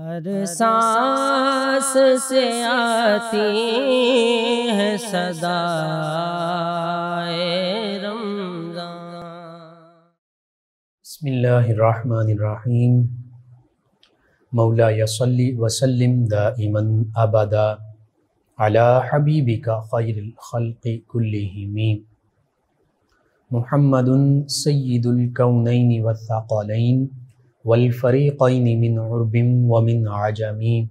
हर सांस से आती है सदा रमज़ान। बसमीम मौला यसली वसलम दाइमन अबदा अला हबीबिका खैरुल खल्क़ि कुल्लिहिमी मुहम्मदुन सय्यिदुल कौनैन वत्थक़लैन वल फ़रीक़ैन मिन उर्बिम व मिन आजमी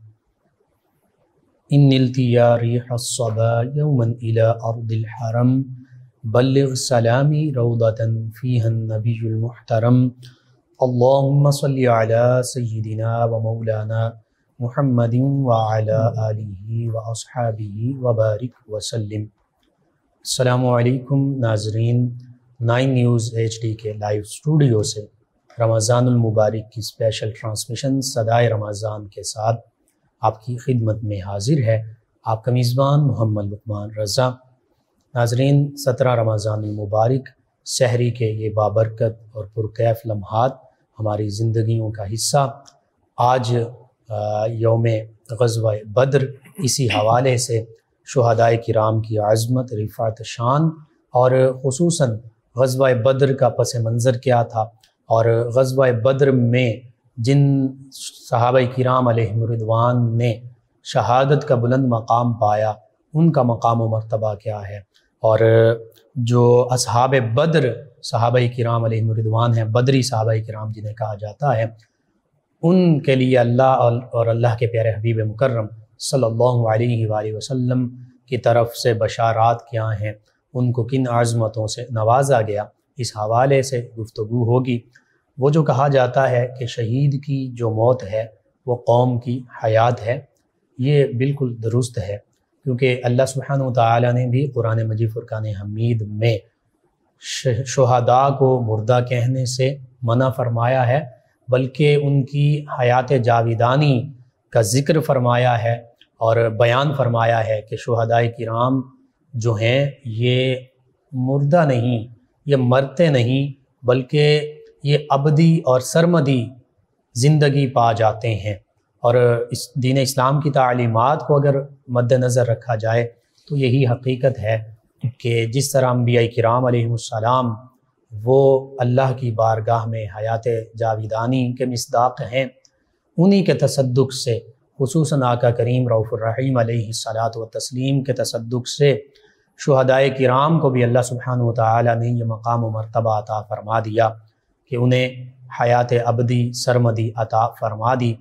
इन्निल्तिया रिह अस्सबा यौमन इला अर्दिल हरम बल्लिग सलामी रौदतन फ़ीहन नबियुल मुहतरम अल्लाहुम्मा सल्लि अला सय्यिदिना व मौलाना मुहम्मदिन व अला आलिहि व अस्हाबिहि व बारिक वसल्लिम अस्सलामु अलैकुम नाजरीन नाइन न्यूज़ एचडी के लाइव स्टूडियो से. रमज़ानुल मुबारक की स्पेशल ट्रांसमिशन सदाए रमज़ान के साथ आपकी खिदमत में हाजिर है। आपका मेज़बान मोहम्मद लुकमान रज़ा। नाजरीन, सत्रह रमज़ान मुबारक, शहरी के ये बाबरकत और पुरकैफ लम्हात हमारी ज़िंदगियों का हिस्सा। आज योम गज़वा बद्र, इसी हवाले से शहदाय किराम की आज़मत, रिफ़ात शान और खसूस गज़वा बद्र का पस मंज़र क्या था? और गज़वा बद्र में जिन सहाब किराम रिदवान ने शहादत का बुलंद मकाम पाया, उनका मकाम व मरतबा क्या है? और जो असहाब बद्र सहाब किराम रिदवान हैं, बदरी सहाब किराम जिन्हें कहा जाता है, उनके लिए अल्लाह और अल्लाह के प्यारे हबीब मुकर्रम अलैहि वसल्लम की तरफ़ से बशारात क्या हैं। उनको किन आज़मतों से नवाजा गया? इस हवाले से गुफ्तु होगी। वो जो कहा जाता है कि शहीद की जो मौत है, वो कौम की हयात है, ये बिल्कुल दुरुस्त है। क्योंकि अल्लाह सुबहान ताली ने भी कुरान मजीद फ़ुरक़ान हमीद में शहदा को मुर्दा कहने से मना फरमाया है, बल्कि उनकी हयात जाविदानी का ज़िक्र फरमाया है और बयान फरमाया है कि शहदाय किराम जो हैं, ये मुर्दा नहीं ये मरते नहीं, बल्कि ये अबदी और सरमदी ज़िंदगी पा जाते हैं। और इस दीन इस्लाम की तालीमत को अगर मद्दनज़र रखा जाए तो यही हकीकत है कि जिस तरह अम्बिया कराम वो अल्लाह की बारगाह में हयात जाविदानी के मसदाक हैं, उन्हीं के तसदुक से खसूस आका करीम रऊफ़ुर्रहीम सलात व तस्लीम के तसदुक से शहदाय कराम को भी अल्लाह सुबहान ताली ने यह मकाम मरतबा अता फ़रमा दिया कि उन्हें हयात अबदी, सरमदी अता फ़रमा दी।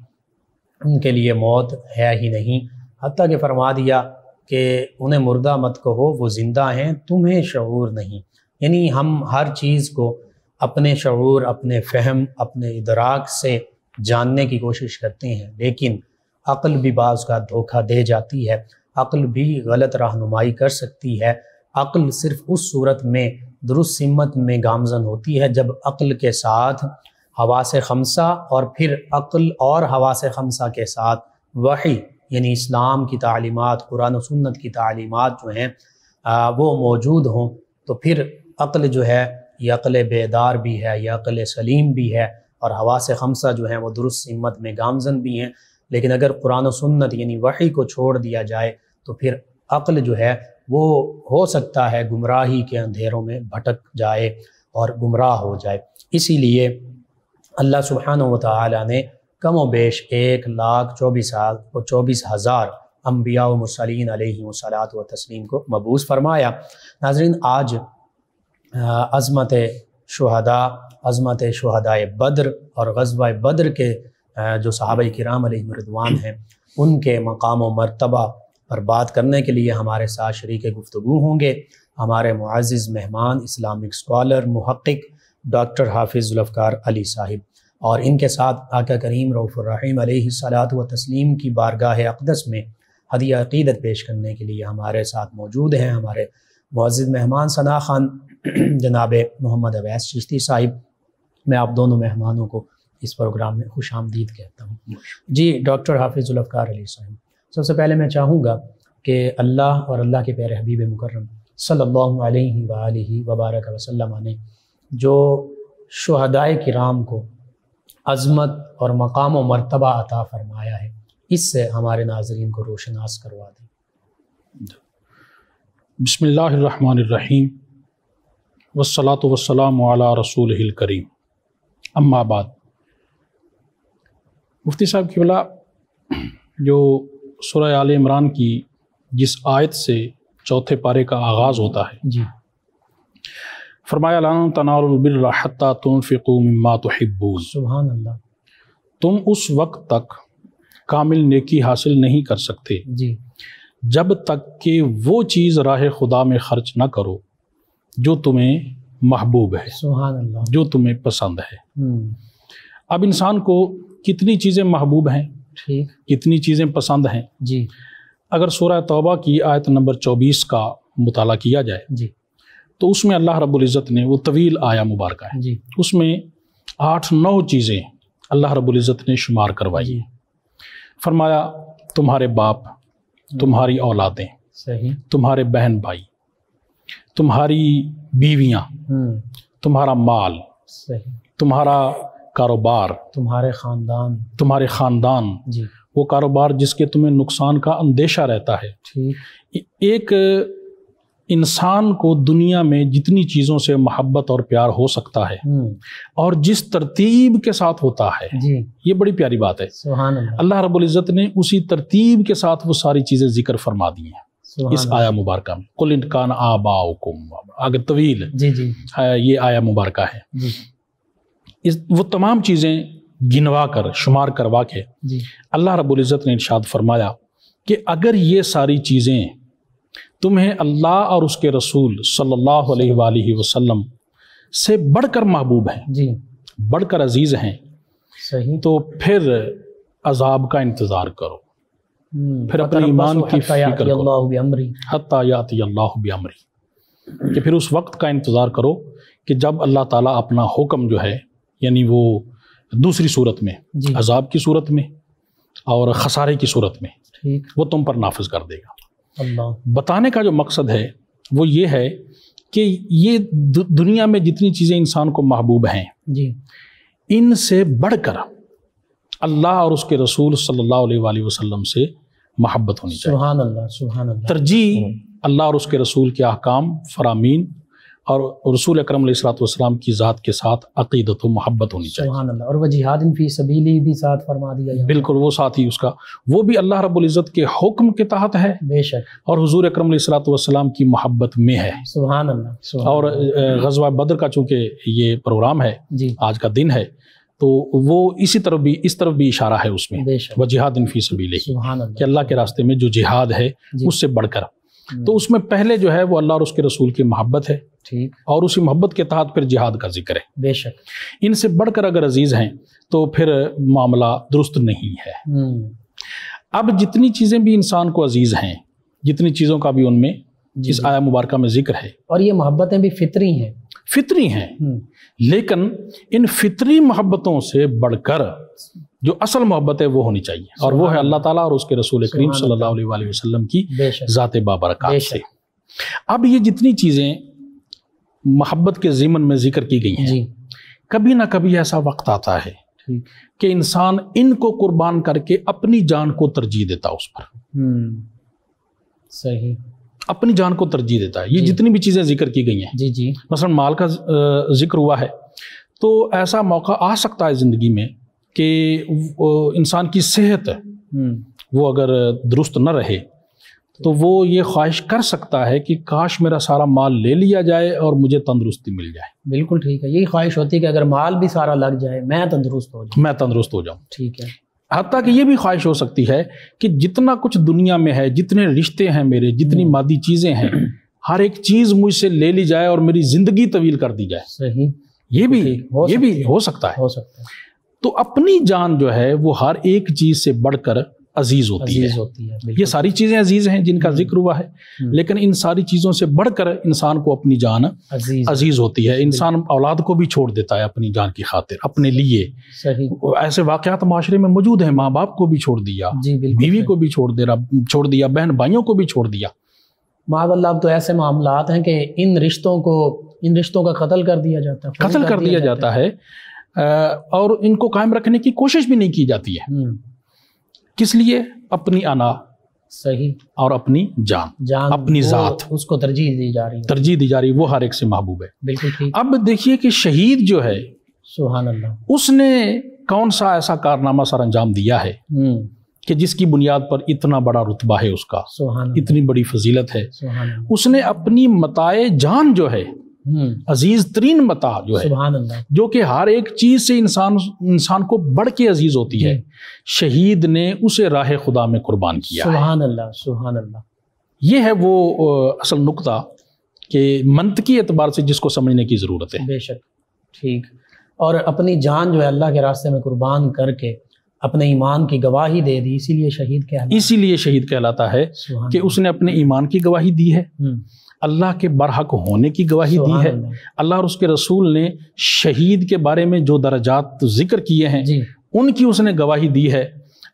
उनके लिए मौत है ही नहीं। हती कि फरमा दिया कि उन्हें मुर्दा मत कहो, वो ज़िंदा हैं, तुम्हें शूर नहीं। यानी हम हर चीज़ को अपने शूर अपने फ़हम, अपने इदराक से जानने की कोशिश करते हैं, लेकिन अक्ल भी बाज़ का धोखा दे जाती है। अक्ल भी गलत रहनुमाई कर सकती है। अक्ल सिर्फ़ उस सूरत में दुरुस्त में गामजन होती है जब अक्ल के साथ हवा से खमसा और फिर अक्ल और हवा से खमसा के साथ वही, यानी इस्लाम की तालीमत, कुरान सुन्नत की तालीमत जो हैं वो मौजूद हों तो फिर अक्ल जो है यह अक्ल बेदार भी है यह अक्ल सलीम भी है और हवा से खमसा जो है वो दुरुस्त सिमत में गामजन भी हैं। लेकिन अगर कुरान सुन्नत, यानी वही को छोड़ दिया जाए तो फिर अक्ल जो है वो हो सकता है गुमराही के अंधेरों में भटक जाए और गुमराह हो जाए। इसीलिए अल्लाह सुबहान व ने कम व बेश एक लाख चौबीस चौबीस हज़ार अम्बिया मसलिन सलात व तस्लीम को मबूस फरमाया। नाजरीन, आज अज़मत शहदा, अज़मत शहदाय बद्र और गजवा बद्र के जो सहाब कराम रिदवान हैं, उनके मकाम मरतबा पर बात करने के लिए हमारे साथ शरीक गुफ्तु होंगे हमारे मुआज़ मेहमान इस्लामिक स्कॉलर महक़ डॉक्टर हाफिज़ हाफिज़ुल्फ़ार अली साहिब और इनके साथ आका करीम रऊफ़ुर्रहीम सलात व तस्लीम की बारगाह अकदस में हदिया अकीदत पेश करने के लिए हमारे साथ मौजूद हैं हमारे मुआज़ मेहमान सना खान जनाब मोहम्मद अवैस चिश्ती साहिब। मैं आप दोनों मेहमानों को इस प्रोग्राम में खुश आमदीद कहता हूँ। जी डॉक्टर हाफिज़ुल्फ़ार अली साहिब सबसे पहले मैं चाहूँगा कि अल्लाह और अल्लाह के प्यारे हबीब मुकर्रम सल्लल्लाहु अलैहि वबारक वसल्लम ने जो शहदाय किराम को अज़मत और मकाम व मरतबा अता फरमाया है, इससे हमारे नाजरीन को रोशनास करवा दें। बसमीम वसलात वसलाम रसूल करीम। अम्मा बाद। मुफ्ती साहब की बोला जो सुरह आल इमरान की जिस आयत से चौथे पारे का आगाज़ होता है। जी। फरमाया लान तनाबिल्ता तुम फ़िकुम्मा सुबहान अल्लाह तुम उस वक्त तक कामिल नेकी हासिल नहीं कर सकते। जी। जब तक कि वो चीज़ राह खुदा में खर्च ना करो जो तुम्हें महबूब है सुबहान अल्लाह जो तुम्हें पसंद है। हम्म, अब इंसान को कितनी चीज़ें महबूब हैं? ठीक। कितनी चीज़ें पसंद हैं? जी। अगर सूरह तौबा की आयत नंबर 24 का मुताला किया जाए जी। तो उसमें अल्लाह रब्बुल इज़्ज़त ने वो तवील आया मुबारक है। जी। उसमें आठ नौ चीज़ें अल्लाह रब्बुल इज़्ज़त ने शुमार करवाई। फरमाया तुम्हारे बाप तुम्हारी औलादें सही। तुम्हारे बहन भाई तुम्हारी बीवियाँ हम्म, तुम्हारा माल सही। तुम्हारा कारोबार। तुम्हारे ख़ानदान। तुम्हारे ख़ानदान। जी। वो कारोबार जिसके तुम्हें नुकसान का अंदेशा रहता है। एक इंसान को दुनिया में जितनी चीज़ों से मोहब्बत और प्यार हो सकता है हम्म, और जिस तरतीब के साथ होता है जी। ये बड़ी प्यारी बात है। अल्लाह इज़्ज़त ने उसी तरतीब के साथ वो सारी चीज़ें ज़िक्र फरमा दी हैं। इस आया मुबारक में कुल इनकान आबाउकुम आगे तवील जी जी। ये आया मुबारक है। इस वो तमाम चीज़ें गिनवा कर शुमार करवा के अल्लाह रब्बुल इज़्ज़त ने इरशाद फरमाया कि अगर ये सारी चीज़ें तुम्हें अल्लाह और उसके रसूल सल्लल्लाहु अलैहि वसल्लम से बढ़कर महबूब हैं जी। बढ़कर अज़ीज़ हैं सही। तो फिर अजाब का इंतज़ार करो। हम्म, फिर अपने ईमान की हत्ता फ़िक्र करो। हत्ता याति अल्लाह कि फिर उस वक्त का इंतज़ार करो कि जब अल्लाह ताला अपना हुक्म जो है यानी वो दूसरी सूरत में अजाब की सूरत में और खसारे की सूरत में वो तुम पर नाफज कर देगा। अल्लाह। बताने का जो मकसद है वो ये है कि ये दु, दुनिया में जितनी चीज़ें इंसान को महबूब हैं जी। इनसे बढ़कर अल्लाह और उसके रसूल सल्लल्लाहु अलैहि वसल्लम से मोहब्बत होनी चाहिए। सुबहान अल्लाह सुबहान अल्लाह। तरजीह अल्लाह और उसके रसूल के अहकाम फरामीन और रसूल अकरम वसलाम की ज़ात के साथ अकीदत मोहब्बत होनी चाहिए। और फ़ी सबीली भी साथ फरमा दिया। बिल्कुल वो साथ ही उसका। वो भी अल्लाह रब्बुल इज़्ज़त के हुक्म के तहत है। बेशक। और हुजूर अकरम वसलाम की मोहब्बत में है। सुबहान अल्लाह और गजवा बद्र का चूँकि ये प्रोग्राम है जी। आज का दिन है तो वो इसी तरफ़ भी इस तरफ़ भी इशारा है उसमें। वह जिहाद फ़ी सबील। कि अल्लाह अल्लाह के रास्ते में जो जिहाद है उससे बढ़कर। हम्म, तो उसमें पहले जो है वो अल्लाह और उसके रसूल की मोहब्बत है। ठीक। और उसी मोहब्बत के तहत फिर जिहाद का ज़िक्र है। बेशक। इनसे बढ़कर अगर अज़ीज़ हैं तो फिर मामला दुरुस्त नहीं है। हम्म, अब जितनी चीज़ें भी इंसान को अज़ीज़ हैं जितनी चीज़ों का भी उनमें जी, इस आया मुबारका में ज़िक्र है। और ये मोहब्बतें भी फितरी हैं। फितरी हैं। हम्म, लेकिन इन फितरी मोहब्बतों से बढ़कर जो असल मोहब्बत है वो होनी चाहिए। और वो है अल्लाह ताला और उसके रसूल करीम सल्लल्लाहु अलैहि वसल्लम की ज़ात बाबरकत से। अब ये जितनी चीज़ें मोहब्बत के ज़िमन में ज़िक्र की गई हैं। कभी ना कभी ऐसा वक्त आता है कि इंसान इनको कुर्बान करके अपनी जान को तरजीह देता है उस पर। हम्म, सही। अपनी जान को तरजीह देता है। ये जितनी भी चीज़ें ज़िक्र की गई हैं। जी जी। मसलन माल का ज़िक्र हुआ है तो ऐसा मौका आ सकता है ज़िंदगी में कि इंसान की सेहत हम्म, वो अगर दुरुस्त न रहे तो वो ये ख्वाहिश कर सकता है कि काश मेरा सारा माल ले लिया जाए और मुझे तंदुरुस्ती मिल जाए। बिल्कुल ठीक है। यही ख्वाहिश होती है कि अगर माल भी सारा लग जाए मैं तंदुरुस्त हो जाऊँ। मैं तंदुरुस्त हो जाऊँ। ठीक है। हत्या कि ये भी ख्वाहिश हो सकती है कि जितना कुछ दुनिया में है जितने रिश्ते हैं मेरे जितनी हम्म। मादी चीज़ें हैं हर एक चीज़ मुझसे ले ली जाए और मेरी ज़िंदगी तवील कर दी जाए। सही। ये भी ये भी हो सकता है। हो सकता है। तो अपनी जान जो है वो हर एक चीज़ से बढ़कर अज़ीज़ होती अज़ीज़ है। होती है ये सारी चीज़ें अज़ीज़ हैं जिनका हम्म। ज़िक्र हुआ है। हम्म। लेकिन इन सारी चीज़ों से बढ़कर इंसान को अपनी जान अज़ीज़। अज़ीज़ होती है। इंसान औलाद को भी छोड़ देता है अपनी जान की खातिर अपने लिए। ऐसे वाकयात माशरे में मौजूद हैं माँ बाप को भी छोड़ दिया बीवी को भी छोड़ दे रहा छोड़ दिया बहन भाइयों को भी छोड़ दिया। अब तो ऐसे मामला हैं कि इन रिश्तों को इन रिश्तों का कत्ल कर दिया जाता है कत्ल कर दिया जाता है। और इनको कायम रखने की कोशिश भी नहीं की जाती है। हम्म, किस लिए? अपनी अना सही। और अपनी जान। जान अपनी जात। उसको तरजीह दी जा रही है। तरजीह दी जा रही वो हर एक से महबूब है। बिल्कुल ठीक। अब देखिए कि शहीद जो है सुहान अल्लाह उसने कौन सा ऐसा कारनामा सर अंजाम दिया है हम्म, कि जिसकी बुनियाद पर इतना बड़ा रुतबा है उसका? इतनी बड़ी फजीलत है। उसने अपनी मताए जान जो है अज़ीज़ तरीन मता जो है जो कि हर एक चीज़ से इंसान इंसान को बढ़ के अज़ीज़ होती है। शहीद ने उसे राह खुदा में कुर्बान किया सुभान अल्लाह सुभान अल्लाह ये है वो असल नुक्ता कि मंतकी एतबार से जिसको समझने की ज़रूरत है। बेशक ठीक। और अपनी जान जो है अल्लाह के रास्ते में कुर्बान करके अपने ईमान की गवाही दे दी इसीलिए शहीद कहलाता इसीलिए शहीद कहलाता है कि उसने अपने ईमान की गवाही दी है। हम्म, अल्लाह के बरहक होने की गवाही दी है। अल्लाह। और उसके रसूल ने शहीद के बारे में जो दर्जात ज़िक्र किए हैं उनकी उसने गवाही दी है।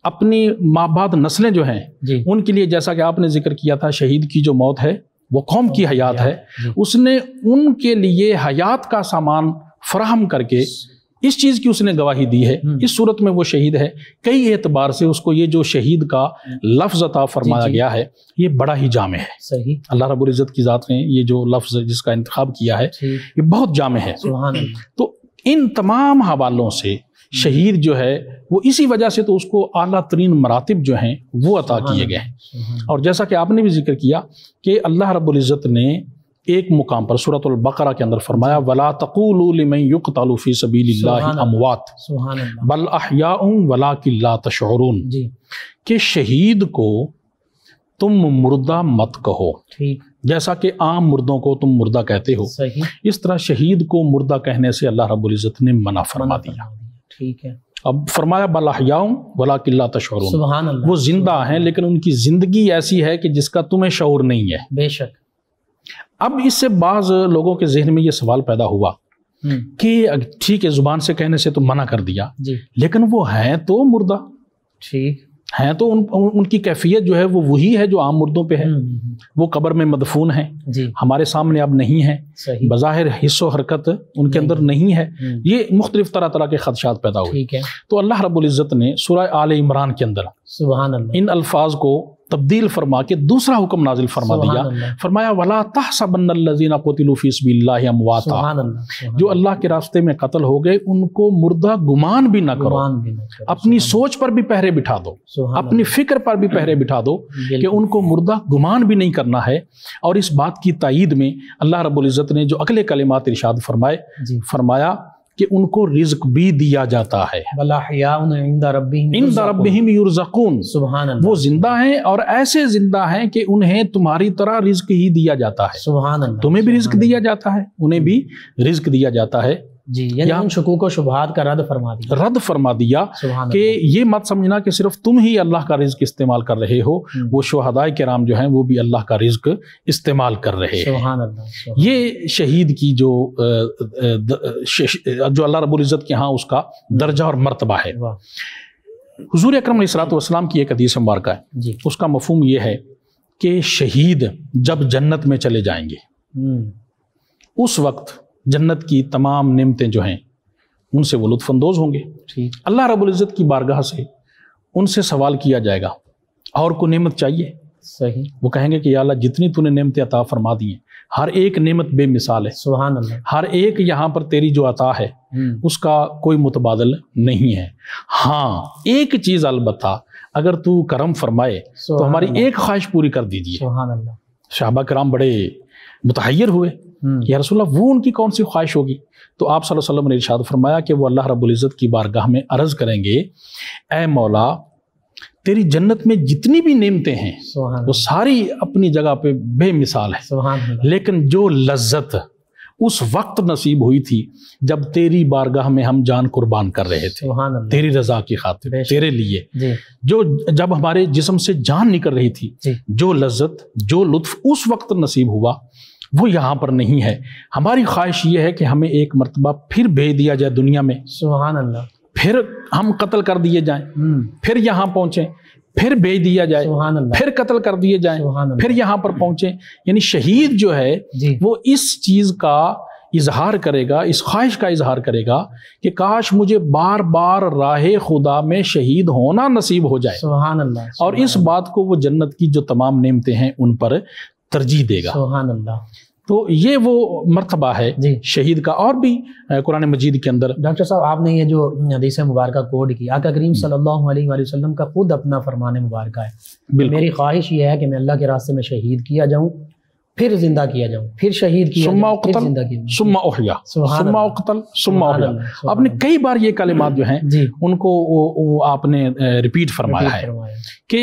अपनी माँ माबाद नस्लें जो हैं उनके लिए जैसा कि आपने ज़िक्र किया था शहीद की जो मौत है वो कौम की हयात है। उसने उनके लिए हयात का सामान फ्राहम करके इस चीज़ की उसने गवाही दी है। हम्म। इस सूरत में वो शहीद है। कई एतबार से उसको ये जो शहीद का लफ्ज अता फरमाया। गया है ये बड़ा ही जामे है। सही। अल्लाह रब्बुल इज़्ज़त की ज़ात ने ये जो लफ्ज़ जिसका इंतखाब किया है ये बहुत जामे है। तो इन तमाम हवालों से शहीद जो है वो इसी वजह से तो उसको आला तरीन मरातिब जो हैं वो अता किए गए हैं। और जैसा कि आपने भी ज़िक्र किया कि अल्लाह रब्बुल इज़्ज़त ने एक मुकाम पर सूरत बकरा के अंदर फरमाया वला तक़ूलू लिमन युक़तलु फ़ी सबीलिल्लाहि सुभान अल्लाह। अमवात बल अहयाउन वलाकिन ला तशऊरून जी। कि शहीद को तुम मुर्दा मत कहो। जैसा कि आम मुर्दों को तुम मुर्दा कहते हो। सही। इस तरह शहीद को मुर्दा कहने से अल्लाह रब्बुल इज़्ज़त ने मना फरमा दिया। ठीक है। अब फरमाया बल अहयाउन वलाकिन ला तशऊरून सुभान अल्लाह वो ज़िंदा हैं लेकिन उनकी ज़िंदगी ऐसी है कि जिसका तुम्हें शऊर नहीं है। बेशक। अब इससे बाज लोगों के जहन में ये सवाल पैदा हुआ हम्म, कि ठीक है ज़ुबान से कहने से तो मना कर दिया लेकिन वो हैं तो मुर्दा। ठीक। हैं तो उन, उन, उनकी कैफियत जो है वो वही है जो आम मुर्दों पे है। हम्म, हम्म, वो कब्र में मदफून है। जी। हमारे सामने अब नहीं है। बज़ाहिर हिस्सो हरकत उनके अंदर नहीं है। ये मुख्तलिफ़ तरह तरह के खदशात पैदा हुए। तो अल्लाह रब्बुल इज़्ज़त ने सूरह आल इमरान के अंदर इन अल्फाज को तब्दील फरमा के दूसरा हुक्म नाजिल फरमा दिया। फरमाया वला तहसबन्नल्लज़ीना कुतिलू फ़ी सबिलिल्लाहि अमवाता। सुभान अल्लाह सुभान जो अल्लाह के रास्ते में कत्ल हो गए उनको मुर्दा गुमान भी ना करो। भी न करो। अपनी सोच पर भी पहरे बिठा दो। अपनी फ़िक्र पर भी पहरे बिठा दो कि उनको मुर्दा गुमान भी नहीं करना है। और इस बात की तायीद में अल्लाह रब्बुल इज़्ज़त ने जो अगले कलिमात इरशाद फरमाए फरमाया कि उनको रिज्क भी दिया जाता है। वो ज़िंदा हैं और ऐसे ज़िंदा हैं कि उन्हें तुम्हारी तरह रिज्क ही दिया जाता है। सुबह तुम्हें भी रिज्क दिया जाता है उन्हें भी रिज्क दिया जाता है। जी यानी शुकूक व शुबहात का रद्द फरमा दिया। रद्द फरमा दिया कि ये मत समझना कि सिर्फ़ तुम ही अल्लाह का रिज्क इस्तेमाल कर रहे हो हम्म। वो शहदाय के राम जो हैं वो भी अल्लाह का रिज्क इस्तेमाल कर रहे हैं। ये शहीद की जो जो अल्लाह रब्बुल इज़्ज़त के यहाँ उसका दर्जा और मरतबा है। हुजूर अकरम वसलाम की एक हदीस मुबारक है। उसका मफहूम यह है कि शहीद जब जन्नत में चले जाएँगे हम्म, उस वक्त जन्नत की तमाम नेमतें जो हैं उनसे वो लुत्फानंदोज होंगे। अल्लाह रब्बुल इज़्ज़त की बारगाह से उनसे सवाल किया जाएगा और को नेमत चाहिए? सही। वो कहेंगे कि अल्लाह जितनी तूने नेमतें अता फरमा दी हैं हर एक नेमत बेमिसाल है। अल्लाह हर एक यहाँ पर तेरी जो अता है हम्म, उसका कोई मुतबादल नहीं है। हाँ एक चीज़ अलबत्ता अगर तू करम फरमाए तो हमारी एक ख्वाहिश पूरी कर दीजिए। शहबा कराम बड़े मुतहैर हुए। या रसूल्लाह वो उनकी कौन सी ख्वाहिश होगी? तो आप सल्लल्लाहु अलैहि वसल्लम ने इरशाद फरमाया कि वो अल्लाह रब्बुल इज़्ज़त की बारगाह में अर्ज़ करेंगे ए मौला तेरी जन्नत में जितनी भी नेमतें हैं वो सारी अपनी जगह पे बेमिसाल है। लेकिन जो लज्जत उस वक्त नसीब हुई थी जब तेरी बारगाह में हम जान कुर्बान कर रहे थे तेरी रजा की खातिर तेरे लिए। जो। जब हमारे जिस्म से जान निकल रही थी जो लज्जत जो लुत्फ उस वक्त नसीब हुआ वो यहाँ पर नहीं है। हमारी ख्वाहिश ये है कि हमें एक मरतबा फिर भेज दिया जाए दुनिया में। सुभान अल्लाह फिर हम कत्ल कर दिए जाएँ। हम्म, फिर यहाँ पहुँचें। फिर भेज दिया जाए। फिर कत्ल कर दिए जाएँ। फिर यहाँ पर पहुँचें। यानी शहीद जो है वो इस चीज़ का इजहार करेगा इस ख्वाहिश का इजहार करेगा कि काश मुझे बार बार राह खुदा में शहीद होना नसीब हो जाए। सुभान अल्लाह और इस बात को वो जन्नत की जो तमाम नेमतें हैं उन पर तरजीह देगा। अल्लाह तो ये वो मर्तबा है जी। शहीद का। और भी कुरान मजीद के अंदर डॉक्टर साहब आपने ये जो हदीस मुबारक कोड की आका करीम सल्लल्लाहु अलैहि वसल्लम का खुद अपना फरमान मुबारक है। मेरी ख्वाहिश ये है कि मैं अल्लाह के रास्ते में शहीद किया जाऊँ फिर ज़िंदा किया जाऊँ फिर शहीद किया आपने कई बार ये कलिमात जो हैं उनको आपने रिपीट फरमाया है कि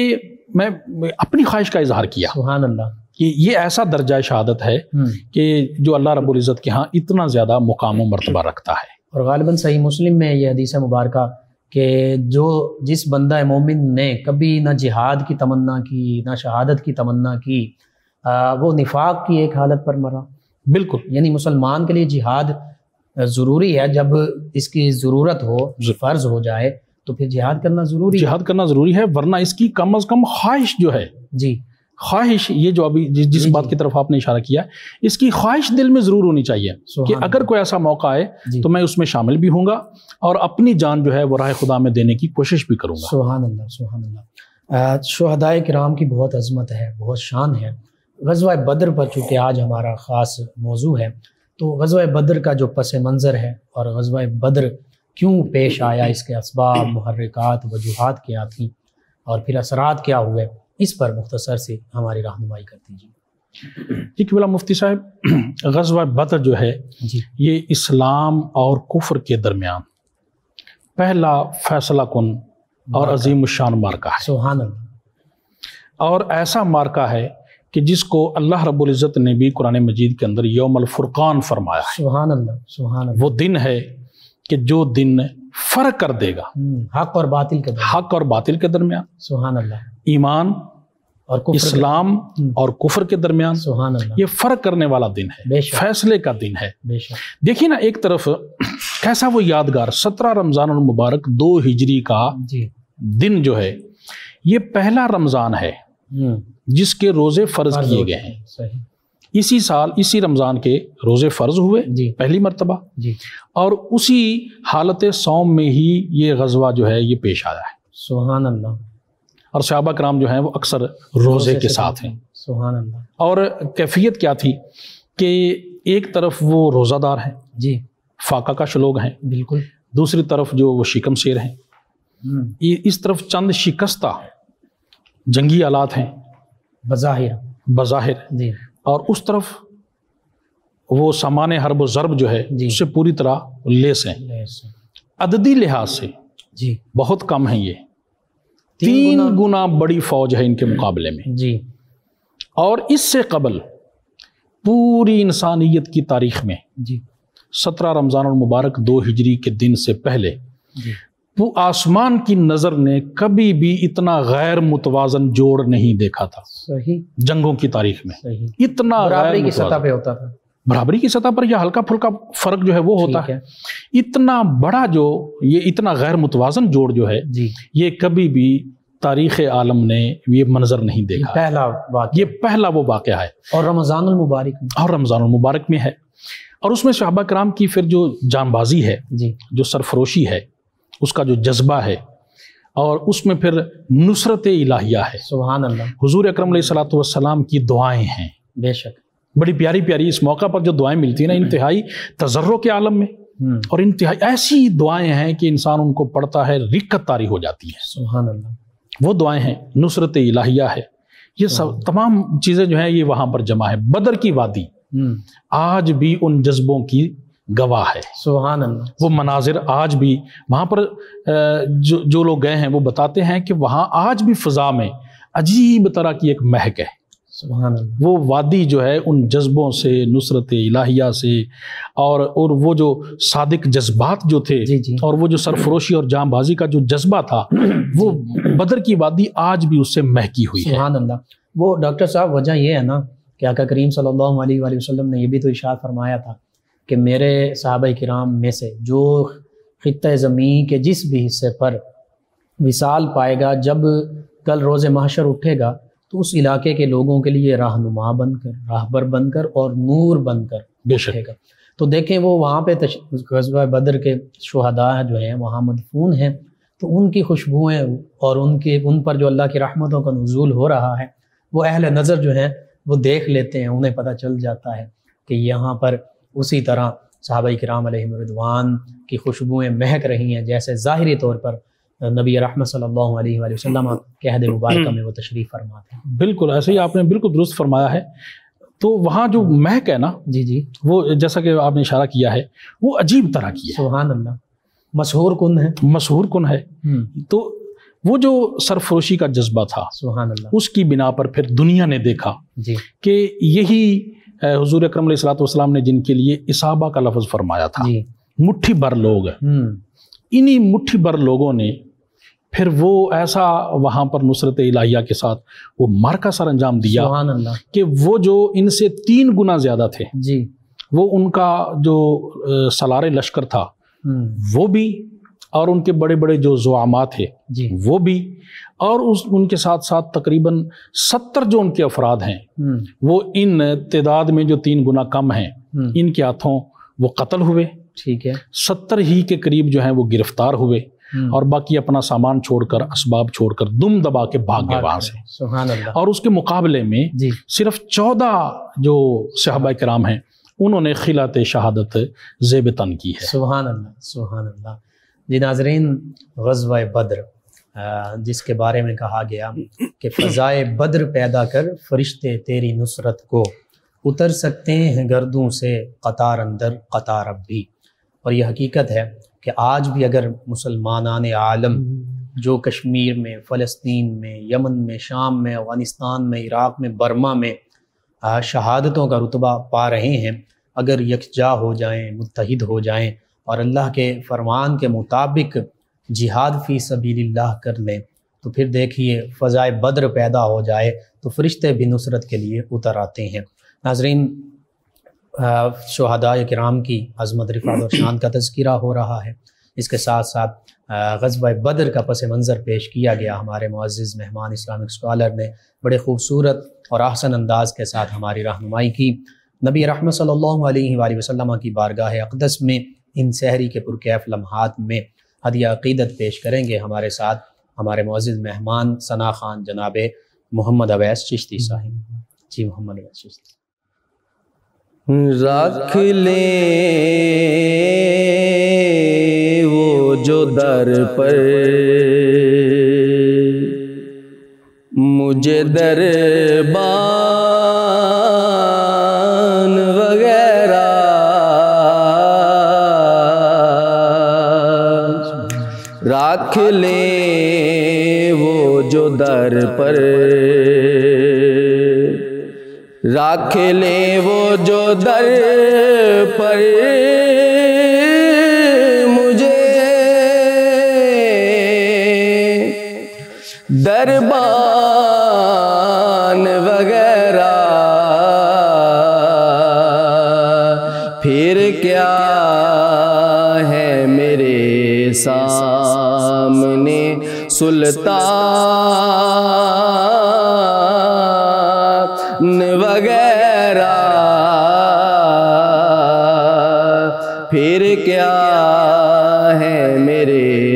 मैं मैं अपनी ख्वाहिश का इजहार किया। सुभान अल्लाह कि ये ऐसा दर्जा शहादत है हम्म। कि जो अल्लाह रब्बुल इज़्ज़त के यहाँ इतना ज़्यादा मुकाम मर्तबा रखता है। और गालिबा सही मुस्लिम में ये हदीस मुबारक कि जो जिस बंदा मोमिन ने कभी ना जिहाद की तमन्ना की ना शहादत की तमन्ना की आ, वो निफाक की एक हालत पर मरा। बिल्कुल। यानी मुसलमान के लिए जिहाद ज़रूरी है। जब इसकी ज़रूरत हो फ़र्ज़ हो जाए तो फिर जिहाद करना ज़रूरी जिहाद करना ज़रूरी है वरना इसकी कम अज़ कम ख्वाहिश जो है जी। ख्वाहिश ये जो अभी जि- जिस बात की तरफ़ आपने इशारा किया इसकी ख्वाहिश दिल में ज़रूर होनी चाहिए कि अगर कोई ऐसा मौका आए तो मैं उसमें शामिल भी होऊँगा और अपनी जान जो है वो राह खुदा में देने की कोशिश भी करूँगा। सुहान अल्लाह सुहान अल्लाह। शहदाय कराम की बहुत अजमत है बहुत शान है। गजवा बद्र पर चूँकि आज हमारा ख़ास मौजू है तो गजवा बद्र का जो पस मंज़र है और गजवा बद्र क्यों पेश आया इसके इसबाब महरक़ात वजूहत क्या थी और फिर असरात क्या हुए इस पर मुख्तसर से हमारी रहनुमाई कर दीजिए जी। किबला मुफ्ती साहब गजवा बद्र जो है जी। ये इस्लाम और कुफ्र के दरमियान पहला फैसला कन और अजीम शान मार्का है। सुहान और ऐसा मार्का है कि जिसको अल्लाह रब्बुल इज़्ज़त ने भी कुरान मजीद के अंदर यौमल फुरकान फरमाया है। सुहान अल्लाह सुहान वो दिन है कि जो दिन फ़र्क कर देगा। हक और बातिल के। हक और बातिल के दरमियान। सुहान अल्लाह ईमान और इस्लाम हम्म। और कुफ्र के दरमियान ये फ़र्क करने वाला दिन है फैसले का दिन है। देखिए ना एक तरफ़ कैसा वो यादगार सत्रह रमज़ान और मुबारक दो हिजरी का दिन जो है ये पहला रमज़ान है हम्म। जिसके रोज़े फ़र्ज़ किए गए। हैं। इसी साल इसी रमज़ान के रोज़े फ़र्ज़ हुए पहली मरतबा। जी। और उसी हालत सौम में ही ये गजवा जो है ये पेश आया है। सुहान अल्लाह और सहाबा कराम जो हैं वो अक्सर रोज़े के साथ हैं। सुहान और कैफियत क्या थी कि एक तरफ़ वो रोज़ादार हैं जी। फाका का लोग हैं बिल्कुल। दूसरी तरफ़ जो वो शिकम शेर हैं। हम्म, इस तरफ़ चंद शिकस्ता जंगी आलात हैं। बज़ाहिर। बज़ाहिर। जी। और उस तरफ़ वो सामान हरब ज़रब जो है। उससे पूरी तरह लेस हैं। अददी लिहाज से जी। बहुत कम है ये। तीन तीन गुना- गुना बड़ी फौज है इनके मुकाबले में। जी। और इससे कबल पूरी इंसानियत की तारीख में जी। सत्रह रमज़ान और मुबारक दो हिजरी के दिन से पहले वो आसमान की नज़र ने कभी भी इतना गैर मुतवाजन जोड़ नहीं देखा था। सही। जंगों की तारीख में। सही। इतना बराबरी की सतह पे होता था। बराबरी की सतह पर यह हल्का फुल्का फ़र्क जो है वो होता है। है। इतना बड़ा जो ये इतना गैर मुतवाजन जोड़ जो है ये कभी भी तारीख आलम ने ये मंजर नहीं देखा। पहला बात ये पहला वो वाक़ है। और रमज़ान मुबारक और रमज़ान मुबारक में है। और उसमें शहबा कराम की फिर जो जानबाजी है जी। सरफरोशी है उसका जो जज्बा है और उसमें फिर नुसरत इलाहिया है। सुहान अल्लाह। हुजूर अकरम सलाम की दुआएँ हैं। बेशक। बड़ी प्यारी प्यारी इस मौका पर जो दुआएँ मिलती हैं ना इंतहाई तजर्रो के आलम में हम्म, और इंतहाई ऐसी दुआएँ हैं कि इंसान उनको पढ़ता है रिक्कत तारी हो जाती है। अल्लाह वो दुआएँ हैं नुसरत इलाहिया है। ये सब तमाम चीज़ें जो हैं ये वहाँ पर जमा है। बदर की वादी हम्म, आज भी उन जज्बों की गवाह है। सुहान अल्लाह वो मनाजिर आज भी वहाँ पर जो जो लोग गए हैं वो बताते हैं कि वहाँ आज भी फ़ज़ा में अजीब तरह की एक महक है। वो वादी जो है उन जज्बों से नुसरत इलाहिया से और और वो जो सादिक जज्बात जो थे जी, जी। और वो जो सरफरोशी और जामबाजी का जो जज्बा था वो बदर की वादी आज भी उससे महकी हुई है। वो डॉक्टर साहब वजह ये है ना कि आका करीम सल्लल्लाहु अलैहि वसल्लम ने ये भी तो इशार फरमाया था कि मेरे साहब कराम में से जो ख़ित ज़मीन के जिस भी हिस्से पर विसाल पाएगा जब कल रोज़ महशर उठेगा तो उस इलाके के लोगों के लिए रहनुमा बनकर राहबर बनकर और नूर बनकर बेशक। तो देखें वो वहाँ पे गजबा बदर के शहदा जो हैं वहाँ मदफून हैं तो उनकी खुशबुएँ और उनके उन पर जो अल्लाह की रहमतों का नजूल हो रहा है वो अहल नज़र जो हैं वो देख लेते हैं उन्हें पता चल जाता है कि यहाँ पर उसी तरह साहब कराम रिदवान की खुशबुएँ महक रही हैं जैसे ज़ाहरी तौर पर नबी रहमत सल्लल्लाहु अलैहि वसल्लम के अहद मुबारक में वो तशरीफ़ फरमाते हैं। बिल्कुल ऐसे ही आपने बिल्कुल दुरुस्त फरमाया है। तो वहाँ जो महक है ना जी जी। वो जैसा कि आपने इशारा किया है वो अजीब तरह की है। सुबहान अल्लाह मशहूर कुन है? मशहूर कुन है। तो वो जो सरफरोशी का जज्बा था सुबहान अल्लाह उसकी बिना पर फिर दुनिया ने देखा जी। कि यही हजूर अक्रम सलाम ने जिनके लिए इसाबा का लफ्ज़ फरमाया था। मुट्ठी भर लोग। हम्म। इन्हीं मुट्ठी भर लोगों ने फिर वो ऐसा वहाँ पर नुसरत इलाहिया के साथ वो मार का सर अंजाम दिया कि वो जो इनसे तीन गुना ज़्यादा थे जी। वो उनका जो सलार लश्कर था हम्म। वो भी और उनके बड़े बड़े जो जुआमा थे वो भी और उस उनके साथ साथ तकरीबन सत्तर जो उनके अफराद हैं हम्म। वो इन तदाद में जो तीन गुना कम हैं हम्म, इनके हाथों वो कत्ल हुए। ठीक है। सत्तर ही के करीब जो हैं वो गिरफ़्तार हुए। और बाकी अपना सामान छोड़कर असबाब छोड़कर दुम दबा के भाग गए वहाँ से। और उसके मुकाबले में सिर्फ़ चौदह जो सहबा कराम हैं उन्होंने खिलात शहादत जेब तन की है। सुबहान अल्लाह सुबहान अल्लाह। जी नाजरीन गजवा बद्र जिसके बारे में कहा गया कि फ़ज़ाए बद्र पैदा कर फरिश्ते तेरी नुसरत को उतर सकते हैं गर्दों से कतार अंदर कतार अब भी। और यह हकीकत है कि आज भी अगर मुसलमान आलम जो कश्मीर में फ़लस्तीन में यमन में शाम में अफ़गानिस्तान में इराक़ में बर्मा में शहादतों का रुतबा पा रहे हैं अगर यकजा हो जाएँ मुतहद हो जाएँ और अल्लाह के फरमान के मुताबिक जिहाद फ़ी सबीलिल्लाह कर लें तो फिर देखिए फ़ज़ाए बद्र पैदा हो जाए तो फरिश्ते भी नुसरत के लिए उतर आते हैं। नाजरीन शहदा कराम की अज़मत रिफ़ात और शान का तस्करा हो रहा है। इसके साथ साथ गजब बद्र का पस मंज़र पेश किया गया हमारे मुआज़ मेहमान इस्लामिक स्कॉलर ने। बड़े खूबसूरत और अहसन अंदाज के साथ हमारी रहनुमाई की। नबी रहमत सल्लल्लाहु अलैहि वसल्लम की बारगाह अक़दस में, इन सहरी के पुरकैफ लम्हात में हदिया अकीदत पेश करेंगे हमारे साथ हमारे मुआज़ मेहमान सना खान जनाब मोहम्मद अवैस चिश्ती साहिब। जी, मोहम्मद अवैस चिश्ती। रख ले वो जो दर पर। मुझे दरबान वगैरह। रख ले वो जो दर पर। राख ले वो जो दर पर मुझे। दरबान वगैरह, फिर क्या है मेरे सामने? सुल्तान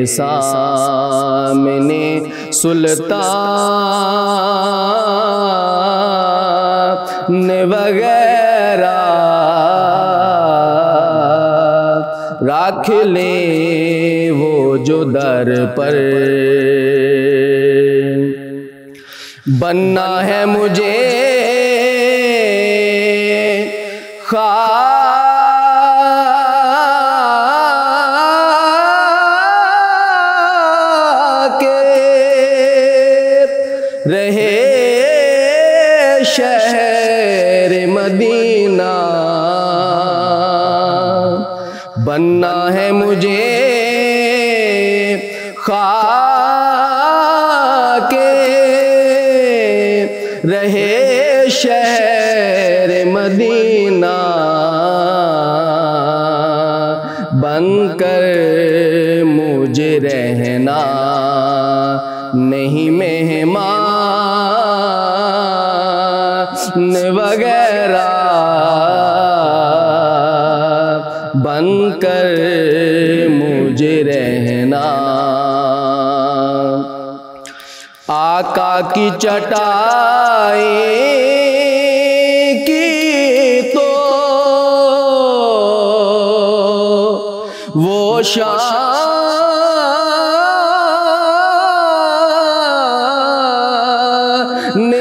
सामने सुल्तान वगैरह राख ले वो जो दर पर बनना है मुझे बनना है मुझे। खाके की चटाई की तो वो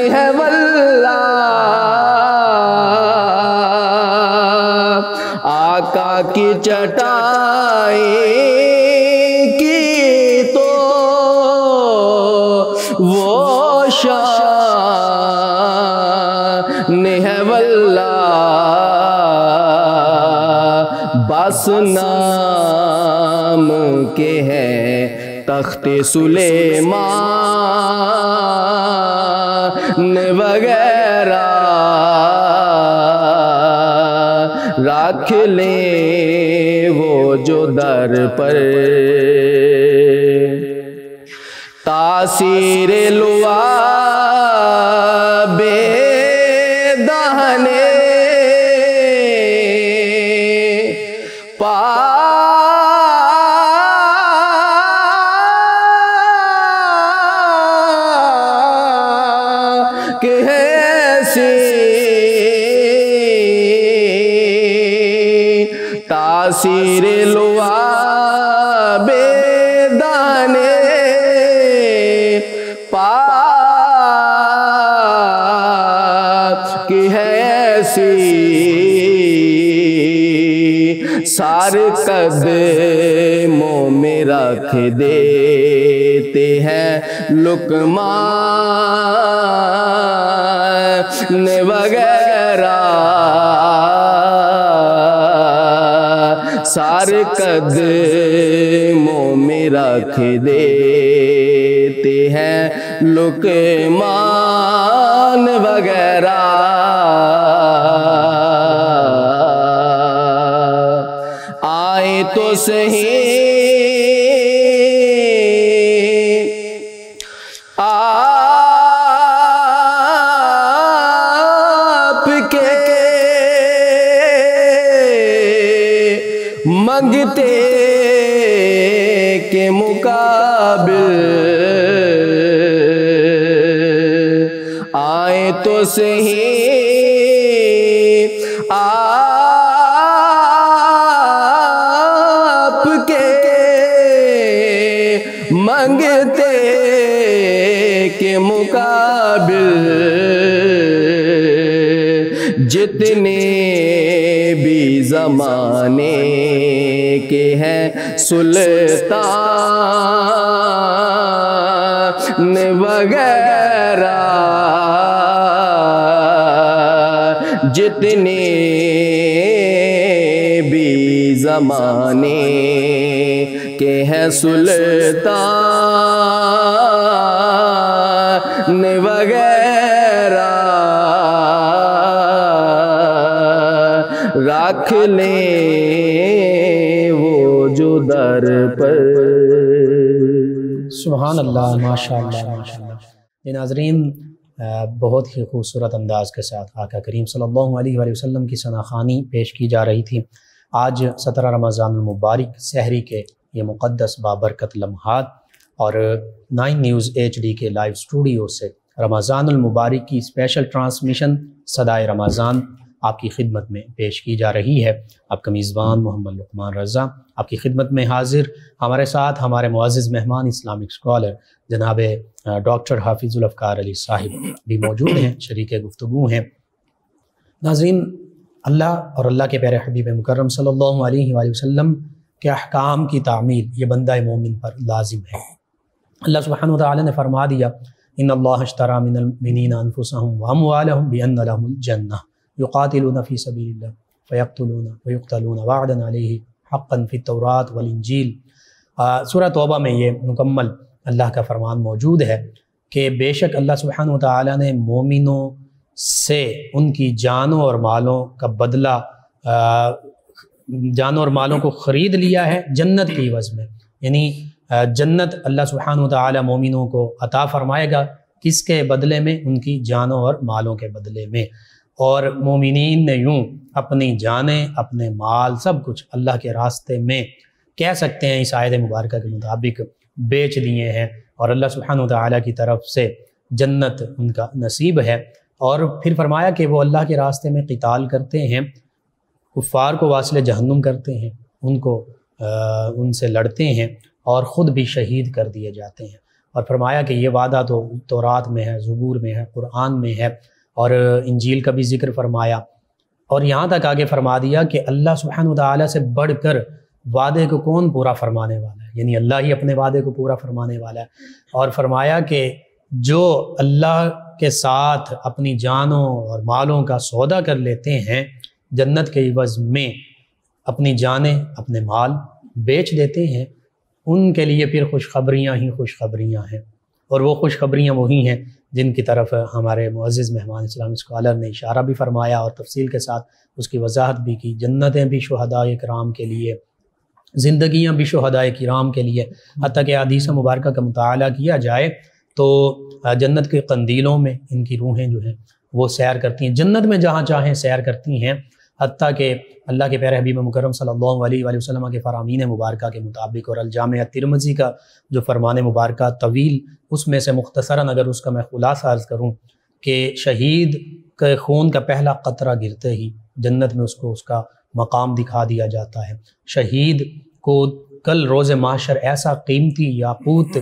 है वल्ला। आका की चटाई बस नाम के है तख्ते सुलेमान वगैरह। रख ले वो जो दर पर। तासीर तासीर लुआ बेदाने पा की है ऐसी सार कदमों में रख देते हैं लुकमान वगैरह सार कदमों में रख देते हैं। लुक मान वगैरह। आए तो सही आए तो सही आपके मंगते के मुकाबिल जितने भी जमाने के हैं सुल्तान वगैरह जितने भी जमाने के हैं सुल्तान वगैरह रख ले वो जो दर पर। सुबहान अल्लाह माशा नाजरीन बहुत ही खूबसूरत अंदाज के साथ आका करीम सल्लल्लाहु अलैहि वसल्लम की सनाखानी पेश की जा रही थी। आज सत्रह रमज़ान मुबारक, सहरी के ये मुक़दस बाबरकत लम्हात और nine news H D live live studio से रमज़ान मुबारक की स्पेशल ट्रांसमिशन सदाए रमज़ान आपकी खिदमत में पेश की जा रही है। आपका मेज़बान मोहम्मद लुकमान रज़ा, आपकी खिदमत में हाजिर, हमारे साथ हमारे मुआज़ मेहमान इस्लामिक स्कॉलर जनाब डॉक्टर हाफिज़ुल्फ़ार अली साहिब भी मौजूद हैं, शरीक गुफ्तु हैं। नाजीन अल्लाह और अल्लाह के प्यारे हबीब मुकरम अलैहि वसल्लम के अहकाम की तामील ये बंदा मोमिन पर लाजिम है। अल्लाह तआला ने फरमा दिया इन अल्लाह अश्तरा मिनल मिनीना अनफुसहुम व युकातिलून फ़ी सबीलिल्लाह फ़यक्तुलून व युक़तलून वअदन अलैहि हक़्क़न फ़ी तौरात वल इंजील सूरह तौबा में ये मुकम्मल अल्लाह का फरमान मौजूद है कि बेशक अल्लाह सुब्हानहु व तआला ने मोमिनों से उनकी जानों और मालों का बदला जानों और मालों को ख़रीद लिया है जन्नत की वज़ में यानी जन्नत अल्लाह सुबहान ताली मोमिनों को अता फ़रमाएगा किसके बदले में उनकी जानों और मालों के बदले में और मोमिन ने यूँ अपनी जानें अपने माल सब कुछ अल्लाह के रास्ते में कह सकते हैं इस आयत मुबारक के मुताबिक बेच दिए हैं। और अल्लाह सुबहान ताली की तरफ़ से जन्नत उनका नसीब है। और फिर फरमाया कि वो अल्लाह के रास्ते में क़िताल करते हैं कुफ़ार को वासिल जहन्नुम करते हैं उनको आ, उनसे लड़ते हैं और ख़ुद भी शहीद कर दिए जाते हैं। और फरमाया कि ये वादा तो तौरात में है ज़बूर में है कुरान में है और इंजील का भी ज़िक्र फरमाया। और यहाँ तक आगे फरमा दिया कि अल्लाह सुबहान ताली से बढ़कर वादे को कौन पूरा फरमाने वाला है? यानी अल्लाह ही अपने वादे को पूरा फरमाने वाला है। और फरमाया कि जो अल्लाह के साथ अपनी जानों और मालों का सौदा कर लेते हैं, जन्नत के इवज़ में अपनी जानें, अपने माल बेच देते हैं, उनके लिए फिर खुशखबरियाँ ही खुशखबरियाँ हैं। और वो खुशखबरियाँ वही हैं जिनकी तरफ़ हमारे मुआज़ मेहमान इस्लाम स्कॉलर ने इशारा भी फरमाया और तफसील के साथ उसकी वजाहत भी की, जन्नतें भी शहदा कराम के लिए ज़िंदियाँ भी शहदा कराम के लिए हती कि हदीस मुबारक का मताल किया जाए तो जन्नत के कंदीलों में इनकी रूहें जो हैं वो सैर करती हैं। जन्नत में जहाँ चाहें सैर करती हैं हती के अल्लाह के प्यारे हबीब मुकरम सल्लल्लाहु अलैहि वसल्लम के फ़रामीन मुबारक के मुताबिक और अलजाम तिरमजी का जो फरमान मुबारक तवील, उसमें से मुख्तसरा अगर उसका मैं खुलासा अर्ज़ करूँ कि शहीद के खून का पहला कतरा गिरते ही जन्नत में उसको उसका मकाम दिखा दिया जाता है। शहीद को कल रोज़ माशर ऐसा कीमती याकूत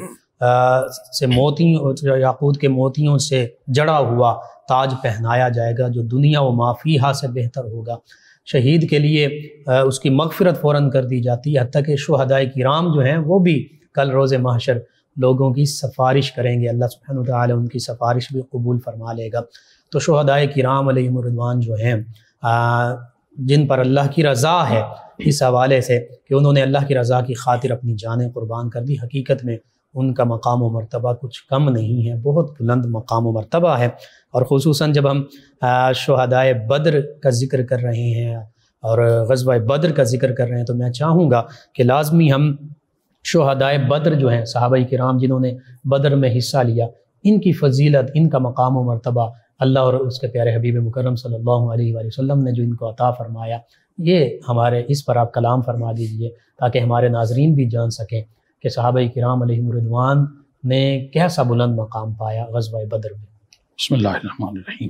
से मोती याकूत के मोतियों से जड़ा हुआ ताज पहनाया जाएगा, जो दुनिया व माफिया से बेहतर होगा। शहीद के लिए उसकी मगफरत फ़ौर कर दी जाती है। हती कि शहदाय कराम जो हैं, वो भी कल रोज़ महशर लोगों की सिफारिश करेंगे। अल्लाह सुबहान ताली उनकी सिफारिश भी कबूल फरमा लेगा। तो शहदाय कराम अलमरदवान जो हैं जिन पर अल्लाह की रज़ा है, इस हवाले से कि उन्होंने अल्लाह की रज़ा की खातिर अपनी जानें कुर्बान कर दी। हकीकत में उनका मकाम व मरतबा कुछ कम नहीं है, बहुत बुलंद मकाम व मरतबा है। और खसूस जब हम शहदाय बद्र का ज़िक्र कर रहे हैं और गजबा बद्र का ज़िक्र कर रहे हैं तो मैं चाहूँगा कि लाजमी हम शहदाय बद्र जो हैं साहबा कराम जिन्होंने बद्र में हिस्सा लिया, इनकी फजीलत, इनका मकाम व मरतबा अल्लाह और उसके प्यारे हबीब मुकरम सल्लल्लाहु अलैहि ने जो इनको अता फ़रमाया, ये हमारे, इस पर आप कलाम फरमा दीजिए ताकि हमारे नाजरीन भी जान सकें। कि साहब कराम रिदवान ने कैसा बुलंद मकाम पाया गजबा बदर में? बसमीम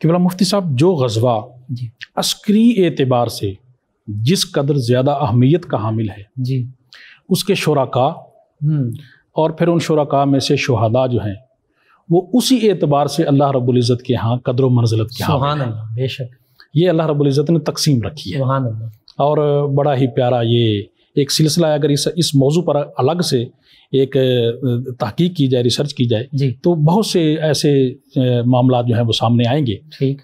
किबला मुफ्ती साहब जो गजवा जी। अस्करी एतबार से जिस कदर ज़्यादा अहमियत का हामिल है जी। उसके शुरा और फिर उन शुरा में से शहदा जो हैं वो उसी एतबार से अल्लाह रबुल्ज़त के यहाँ कदर मंजलत के यहाँ बेशक। ये अल्लाह रबुल्ज़त ने तकसीम रखी है। और बड़ा ही प्यारा ये एक सिलसिला अगर इस इस मौजू पर अलग से एक तहकीक की जाए रिसर्च की जाए तो बहुत से ऐसे मामला जो हैं वो सामने आएँगे।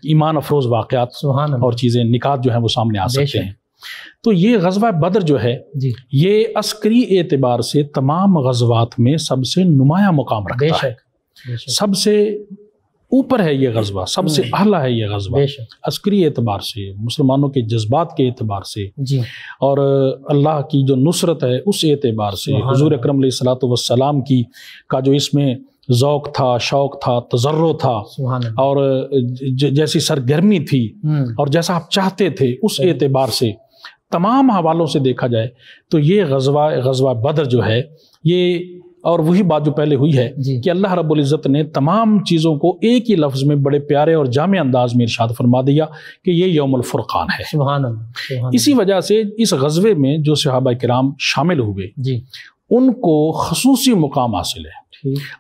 ईमान अफरोज वाक़ात और चीज़ें निकात जो हैं वो सामने आ सकते हैं। तो ये गजवा बदर जो है ये अस्करी एतबार से तमाम गजवात में सबसे नुमाया मुकाम रखता है। सबसे ऊपर है ये गजबा सबसे अहला है ये गजबा। अस्करी एतबार से मुसलमानों के जज्बात के एतबार से। जी। और अल्लाह की जो नुसरत है उस एतबार से हजूर अक्रम सलाम की का जो इसमें ज़ौक था शौक था तजर्रो था। और जैसी सरगर्मी थी और जैसा आप चाहते थे उस एतबार से। तमाम हवालों से देखा जाए तो ये गजवा गजवा बदर जो है ये और वही बात जो पहले हुई है कि अल्लाह रब्बुल इज़्ज़त ने तमाम चीज़ों को एक ही लफ्ज़ में बड़े प्यारे और जाम अंदाज में इरशाद फरमा दिया कि ये यौमुल फुरक़ान है। सुभान इसी वजह से इस गजबे में जो सहाबा कराम शामिल हुए जी। उनको खसूसी मुकाम हासिल है।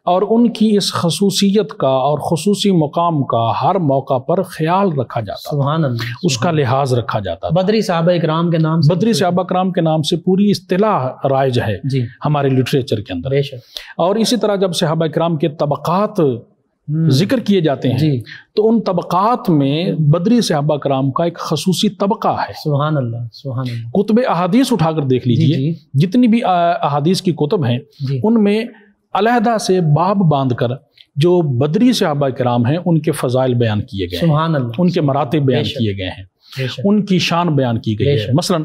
और उनकी इस खसूसियत का और खसूसी मुकाम का हर मौका पर ख्याल रखा जाता सुभान उसका लिहाज रखा जाता बदरी साहब कराम के नाम से बदरी साहब कराम के नाम से पूरी इतलाह राइज है हमारे लिटरेचर के अंदर। और इसी तरह जब साहब कराम के तबक़ात ज़िक्र किए जाते हैं तो उन तबक़ात में बदरी सहाबा कराम का एक खसूसी तबका है। सुहान अल्लाह सुहान कुतुब अहादीस उठाकर देख लीजिए जितनी भी अहादीस की कुतुब हैं उनमें अलहदा से बाब बाँध कर जो बदरी सहाबा कराम हैं उनके फ़जाइल बयान किए गए सुहान उनके मरातब बयान किए गए हैं। उनकी शान बयान की गई है। मसलन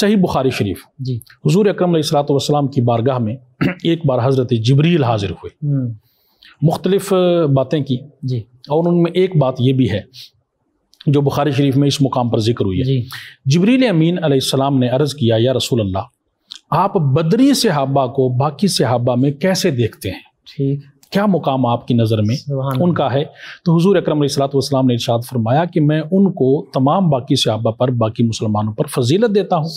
सही बुखारी शरीफ। जी। हजूर अक्रम सलाम की बारगाह में एक बार हज़रत जबरील हाजिर हुए। मुख्तलिफ़ बातें की। जी। और उनमें एक बात यह भी है जो बुखारी शरीफ में इस मुकाम पर ज़िक्र हुई है। जबरील अमीन अलैहिस्सलाम ने अर्ज़ किया या रसूल अल्लाह आप बदरी सहाबा को बाकी सहाबा में कैसे देखते हैं? ठीक। क्या मुकाम आपकी नज़र में? उनका है। तो हुजूर अकरम ने इरशाद फरमाया कि मैं उनको तमाम बाकी सहाबा पर बाकी मुसलमानों पर फजीलत देता हूँ।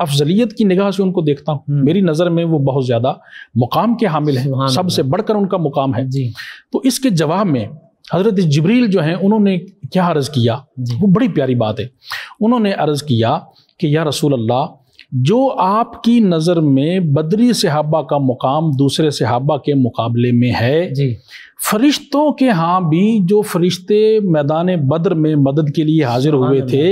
अफजलियत की निगाह से उनको देखता हूँ। हम्म। मेरी नज़र में वो बहुत ज़्यादा मुकाम के हामिल हैं। सबसे बढ़कर उनका मुकाम है। जी। तो इसके जवाब में हज़रत जबरील जो हैं उन्होंने क्या अर्ज़ किया? वो बड़ी प्यारी बात है। उन्होंने अर्ज़ किया कि या रसूल अल्लाह जो आपकी नज़र में बदरी सहाबा का मुकाम दूसरे सहाबा के मुकाबले में है जी। फरिश्तों के यहाँ भी जो फरिश्ते मैदान बद्र में मदद के लिए हाजिर हुए थे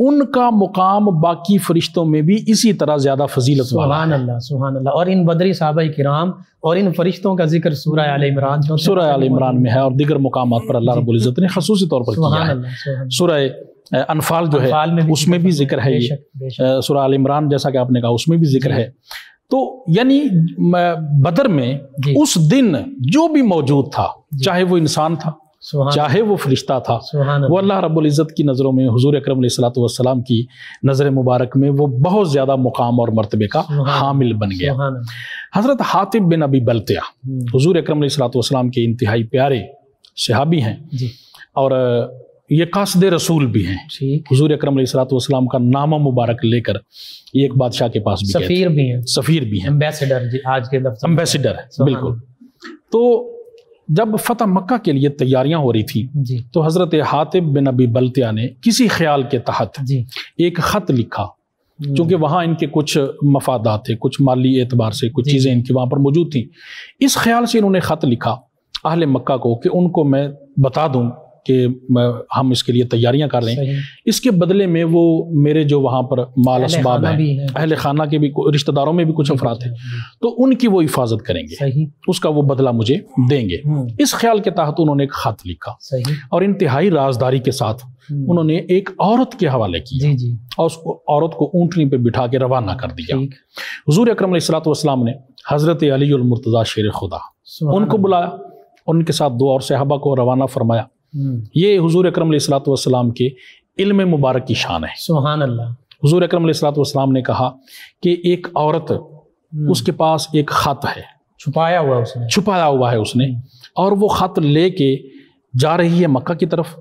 उनका मुकाम बाकी फरिश्तों में भी इसी तरह ज़्यादा फजीलत सुभान अल्लाह सुभान अल्लाह। और इन बदरी साहबा किराम और इन फरिश्तों का ज़िक्र सूरह आल इमरान जो सूरह आल इमरान में है और दिगर मुकाम पर अल्लाह रब्बुल इज़्ज़त ने खसूसी तौर पर किया है। अ, अनफाल जो अनफाल में है भी उसमें भी ज़िक्र है ये। आल इमरान जैसा कि आपने कहा उसमें भी ज़िक्र है। तो यानी बदर में उस दिन जो भी मौजूद था चाहे वो इंसान था चाहे वो फरिश्ता था वो अल्लाह इज़्ज़त की नज़रों में हुजूर अकरम की नज़र मुबारक में वो बहुत ज़्यादा मुकाम और मर्तबे का हामिल बन गया। हज़रत हातिब बिन अबी बलतिया हम्म, हुजूर अकरम वसलाम के इंतहाई प्यारे सहाबी हैं और ये कासद रसूल भी हैं। हजूर अकरम वसलाम का नामा मुबारक लेकर ये एक बादशाह के पास भी सफीर भी हैं। सफ़ीर भी हैं। एम्बेसडर आज के लफ्ज। एम्बेसडर बिल्कुल। तो जब फतेह मक्का के लिए तैयारियाँ हो रही थी तो हज़रत हातिब बिन अबी बल्तिया ने किसी ख्याल के तहत एक ख़त लिखा हम्म, क्योंकि वहाँ इनके कुछ मफादात थे कुछ माली एतबार से कुछ चीज़ें इनकी वहाँ पर मौजूद थी। इस ख्याल से इन्होंने ख़त लिखा अहल मक्का को कि उनको मैं बता दूँ कि हम इसके लिए तैयारियाँ कर रहे हैं। इसके बदले में वो मेरे जो वहाँ पर माल असबाब हैं है। अहल खाना के भी रिश्तेदारों में भी कुछ अफराद थे। तो उनकी वो हिफाजत करेंगे। उसका वो बदला मुझे देंगे। हम्म, इस ख्याल के तहत उन्होंने एक खत लिखा। और इंतहाई राजदारी के साथ हम्म, उन्होंने एक औरत के हवाले किया। जी जी। और उस औरत को ऊँटनी पे बिठा के रवाना कर दिया। हजूर अक्रम ने हज़रत अली मुर्तज़ा शेर खुदा उनको बुलाया। उनके साथ दो और सहाबा को रवाना फरमाया। ये हुजूर अकरम वसलाम के इल्म मुबारक की शान है। सुभान अल्लाह हुजूर अकरम वसलाम ने कहा कि एक औरत हम्म, उसके पास एक ख़त है। छुपाया हुआ उसने। छुपाया हुआ है उसने और वो ख़त लेके जा रही है मक्का की तरफ़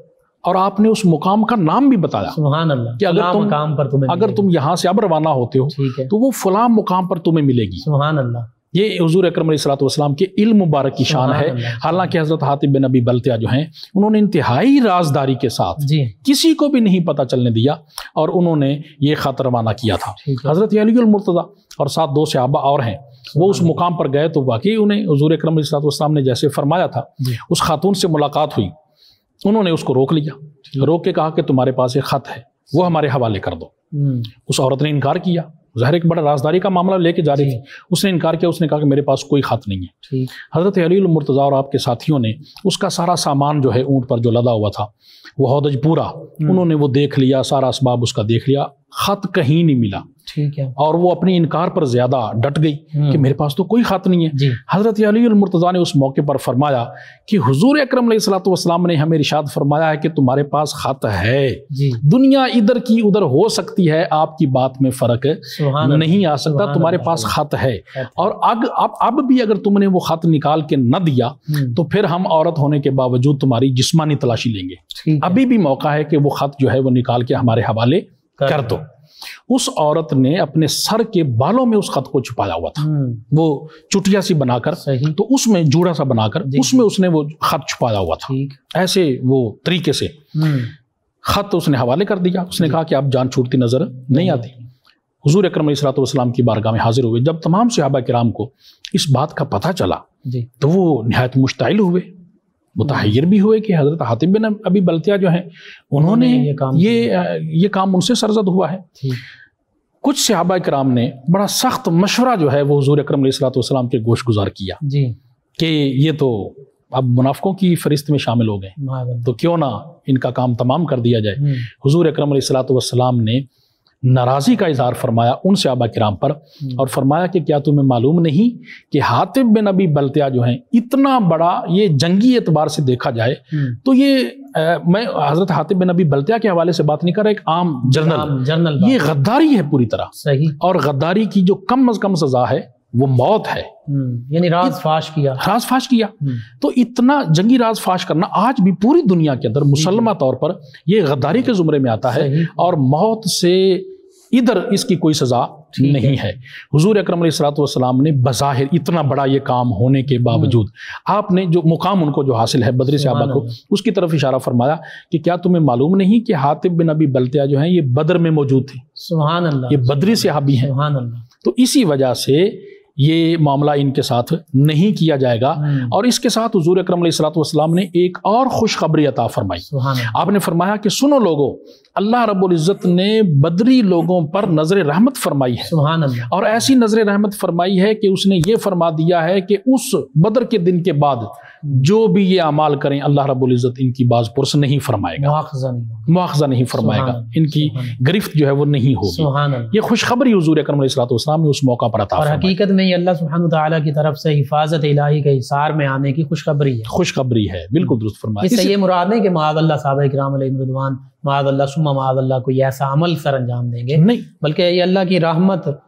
और आपने उस मुकाम का नाम भी बताया सुभान अल्लाह कि अगर तुम- मकाम पर तुम्हें अगर तुम यहाँ से अब रवाना होते हो है। तो वो फलां मुकाम पर तुम्हें मिलेगी। सुभान अल्लाह ये हजूर अक्रम वसलाम के इल्म मुबारक की शान है। हालाँकि हज़रत हातिब बिन अबी बलतिया जो हैं उन्होंने इंतहाई राजदारी के साथ किसी को भी नहीं पता चलने दिया और उन्होंने ये ख़त रवाना किया था। हज़रत अलीमुर्तज़ा और साथ दो सहाबा और हैं वो उस मुकाम पर गए तो वाकई उन्हें हजूर अक्रम वसलाम ने जैसे फरमाया था उस खातून से मुलाकात हुई। उन्होंने उसको रोक लिया। रोक के कहा कि तुम्हारे पास एक ख़त है वो हमारे हवाले कर दो। हम्म, उस औरत ने इनकार किया। ज़ाहिर एक बड़ा राजदारी का मामला लेके जा रही थी। उसने इनकार किया उसने कहा कि मेरे पास कोई ख़त नहीं है। हज़रत अली मुर्तज़ा और आपके साथियों ने उसका सारा सामान जो है ऊँट पर जो लदा हुआ था वह हौदज पूरा उन्होंने वो देख लिया सारा इसबाब उसका देख लिया ख़त कहीं नहीं मिला। ठीक है। और वो अपनी इनकार पर ज़्यादा डट गई हम्म। कि मेरे पास तो कोई ख़त नहीं है। हज़रत अली मुर्तज़ा ने उस मौके पर फरमाया कि हजूर अकरम वसलाम ने हमें इरशाद फरमाया है कि तुम्हारे पास ख़त है। दुनिया इधर की उधर हो सकती है आपकी बात में फ़र्क नहीं आ सकता तुम्हारे पास खत है। और अग अब अब भी अगर तुमने वो खत निकाल के न दिया हम्म, तो फिर हम औरत होने के बावजूद तुम्हारी जिस्मानी तलाशी लेंगे। अभी भी मौका है कि वो खत जो है वो निकाल के हमारे हवाले कर दो। उस औरत ने अपने सर के बालों में उस खत को छुपाया हुआ था। हम्म, वो चुटिया सी बनाकर सही। तो उसमें जूड़ा सा बनाकर उसमें उसने वो खत छुपाया हुआ था। ऐसे वो तरीके से हम्म, खत उसने हवाले कर दिया। उसने कहा कि आप जान छूटती नज़र नहीं आती। हुजूर अकरम वसलाम की बारगाह में हाजिर हुए। जब तमाम सहाबा कराम को इस बात का पता चला तो वो नहायत मुश्ताइल हुए। मुतहैर भी हुए कि हज़रत हातिब बिन अभी बलतिया जो हैं उन्होंने ये काम ये ये काम उनसे सरजद हुआ है। कुछ सहाबा कराम ने बड़ा सख्त मशवरा जो है वो हजूर अक्रम वसलाम के गोश गुजार किया जी। कि ये तो अब मुनाफकों की फरिस्त में शामिल हो गए। तो क्यों ना इनका काम तमाम कर दिया जाए। हम्म, हुजूर अक्रम वसलाम ने नाराज़ी का इजहार फरमाया उन सहाबा कराम पर और फरमाया कि क्या तुम्हें मालूम नहीं कि हातिब बिन अबी बल्तिया जो हैं इतना बड़ा ये जंगी एतबार से देखा जाए हम्म, तो ये अ, मैं हज़रत हातिब बिन अबी बल्तिया के हवाले से बात नहीं कर रहा एक आम जर्नल। जर्नल ये गद्दारी है पूरी तरह। सही। और गद्दारी की जो कम अज कम सजा है वो मौत है। हम्म, यानी राज फाश किया। राज फाश किया। हम्म, तो इतना जंगी राज फाश करना आज भी पूरी दुनिया के अंदर मुसलमा तौर पर ये गद्दारी के जुमरे में आता है और मौत से इधर इसकी कोई सजा नहीं है। हुजूर अकरम सलाम ने बज़ाहिर इतना बड़ा ये काम होने के बावजूद आपने जो मुकाम उनको जो हासिल है बदरी साहबा को उसकी तरफ़ इशारा फरमाया कि क्या तुम्हें मालूम नहीं कि हातिब बिन अबी बल्तिया जो हैं ये बदर में मौजूद थे? सुभान अल्लाह। ये बदरी सहाबी हैं। सुभान अल्लाह। तो इसी वजह से ये मामला इनके साथ नहीं किया जाएगा। हम्म, और इसके साथ हजूर अक्रम सलाम ने एक और खुशखबरी अता फरमाई। आपने फरमाया कि सुनो लोगों अल्लाह रब्बुल इज़्ज़त ने बदरी लोगों पर नज़र रहमत फरमाई है। और ऐसी नज़र रहमत फरमाई है कि उसने ये फरमा दिया है कि उस बदर के दिन के बाद जो भी ये अमाल करें अल्लाह रब्बुल इज़्ज़त इनकी बाज पुरस नहीं फरमाएगा। मुआवजा नहीं फरमाएगा। इनकी गिरफ्त जो है वो नहीं होगी। ये खुशखबरी हजूर अक्रम ने उस मौका पर अता हकीकत में ये अल्लाह सुब्हानहू तआला की तरफ़ से हिफाजत इलाही के हिसार में आने की खुशखबरी है। खुशखबरी है बिल्कुल दुरुस्त फरमाया इससे इसी- ये मुराद नहीं कि माद अल्लाह साहब रिदवान माद अल्लाह सुम्मा माद अल्लाह कोई ऐसा अमल सर अंजाम देंगे। नहीं। बल्कि ये अल्लाह की रहमत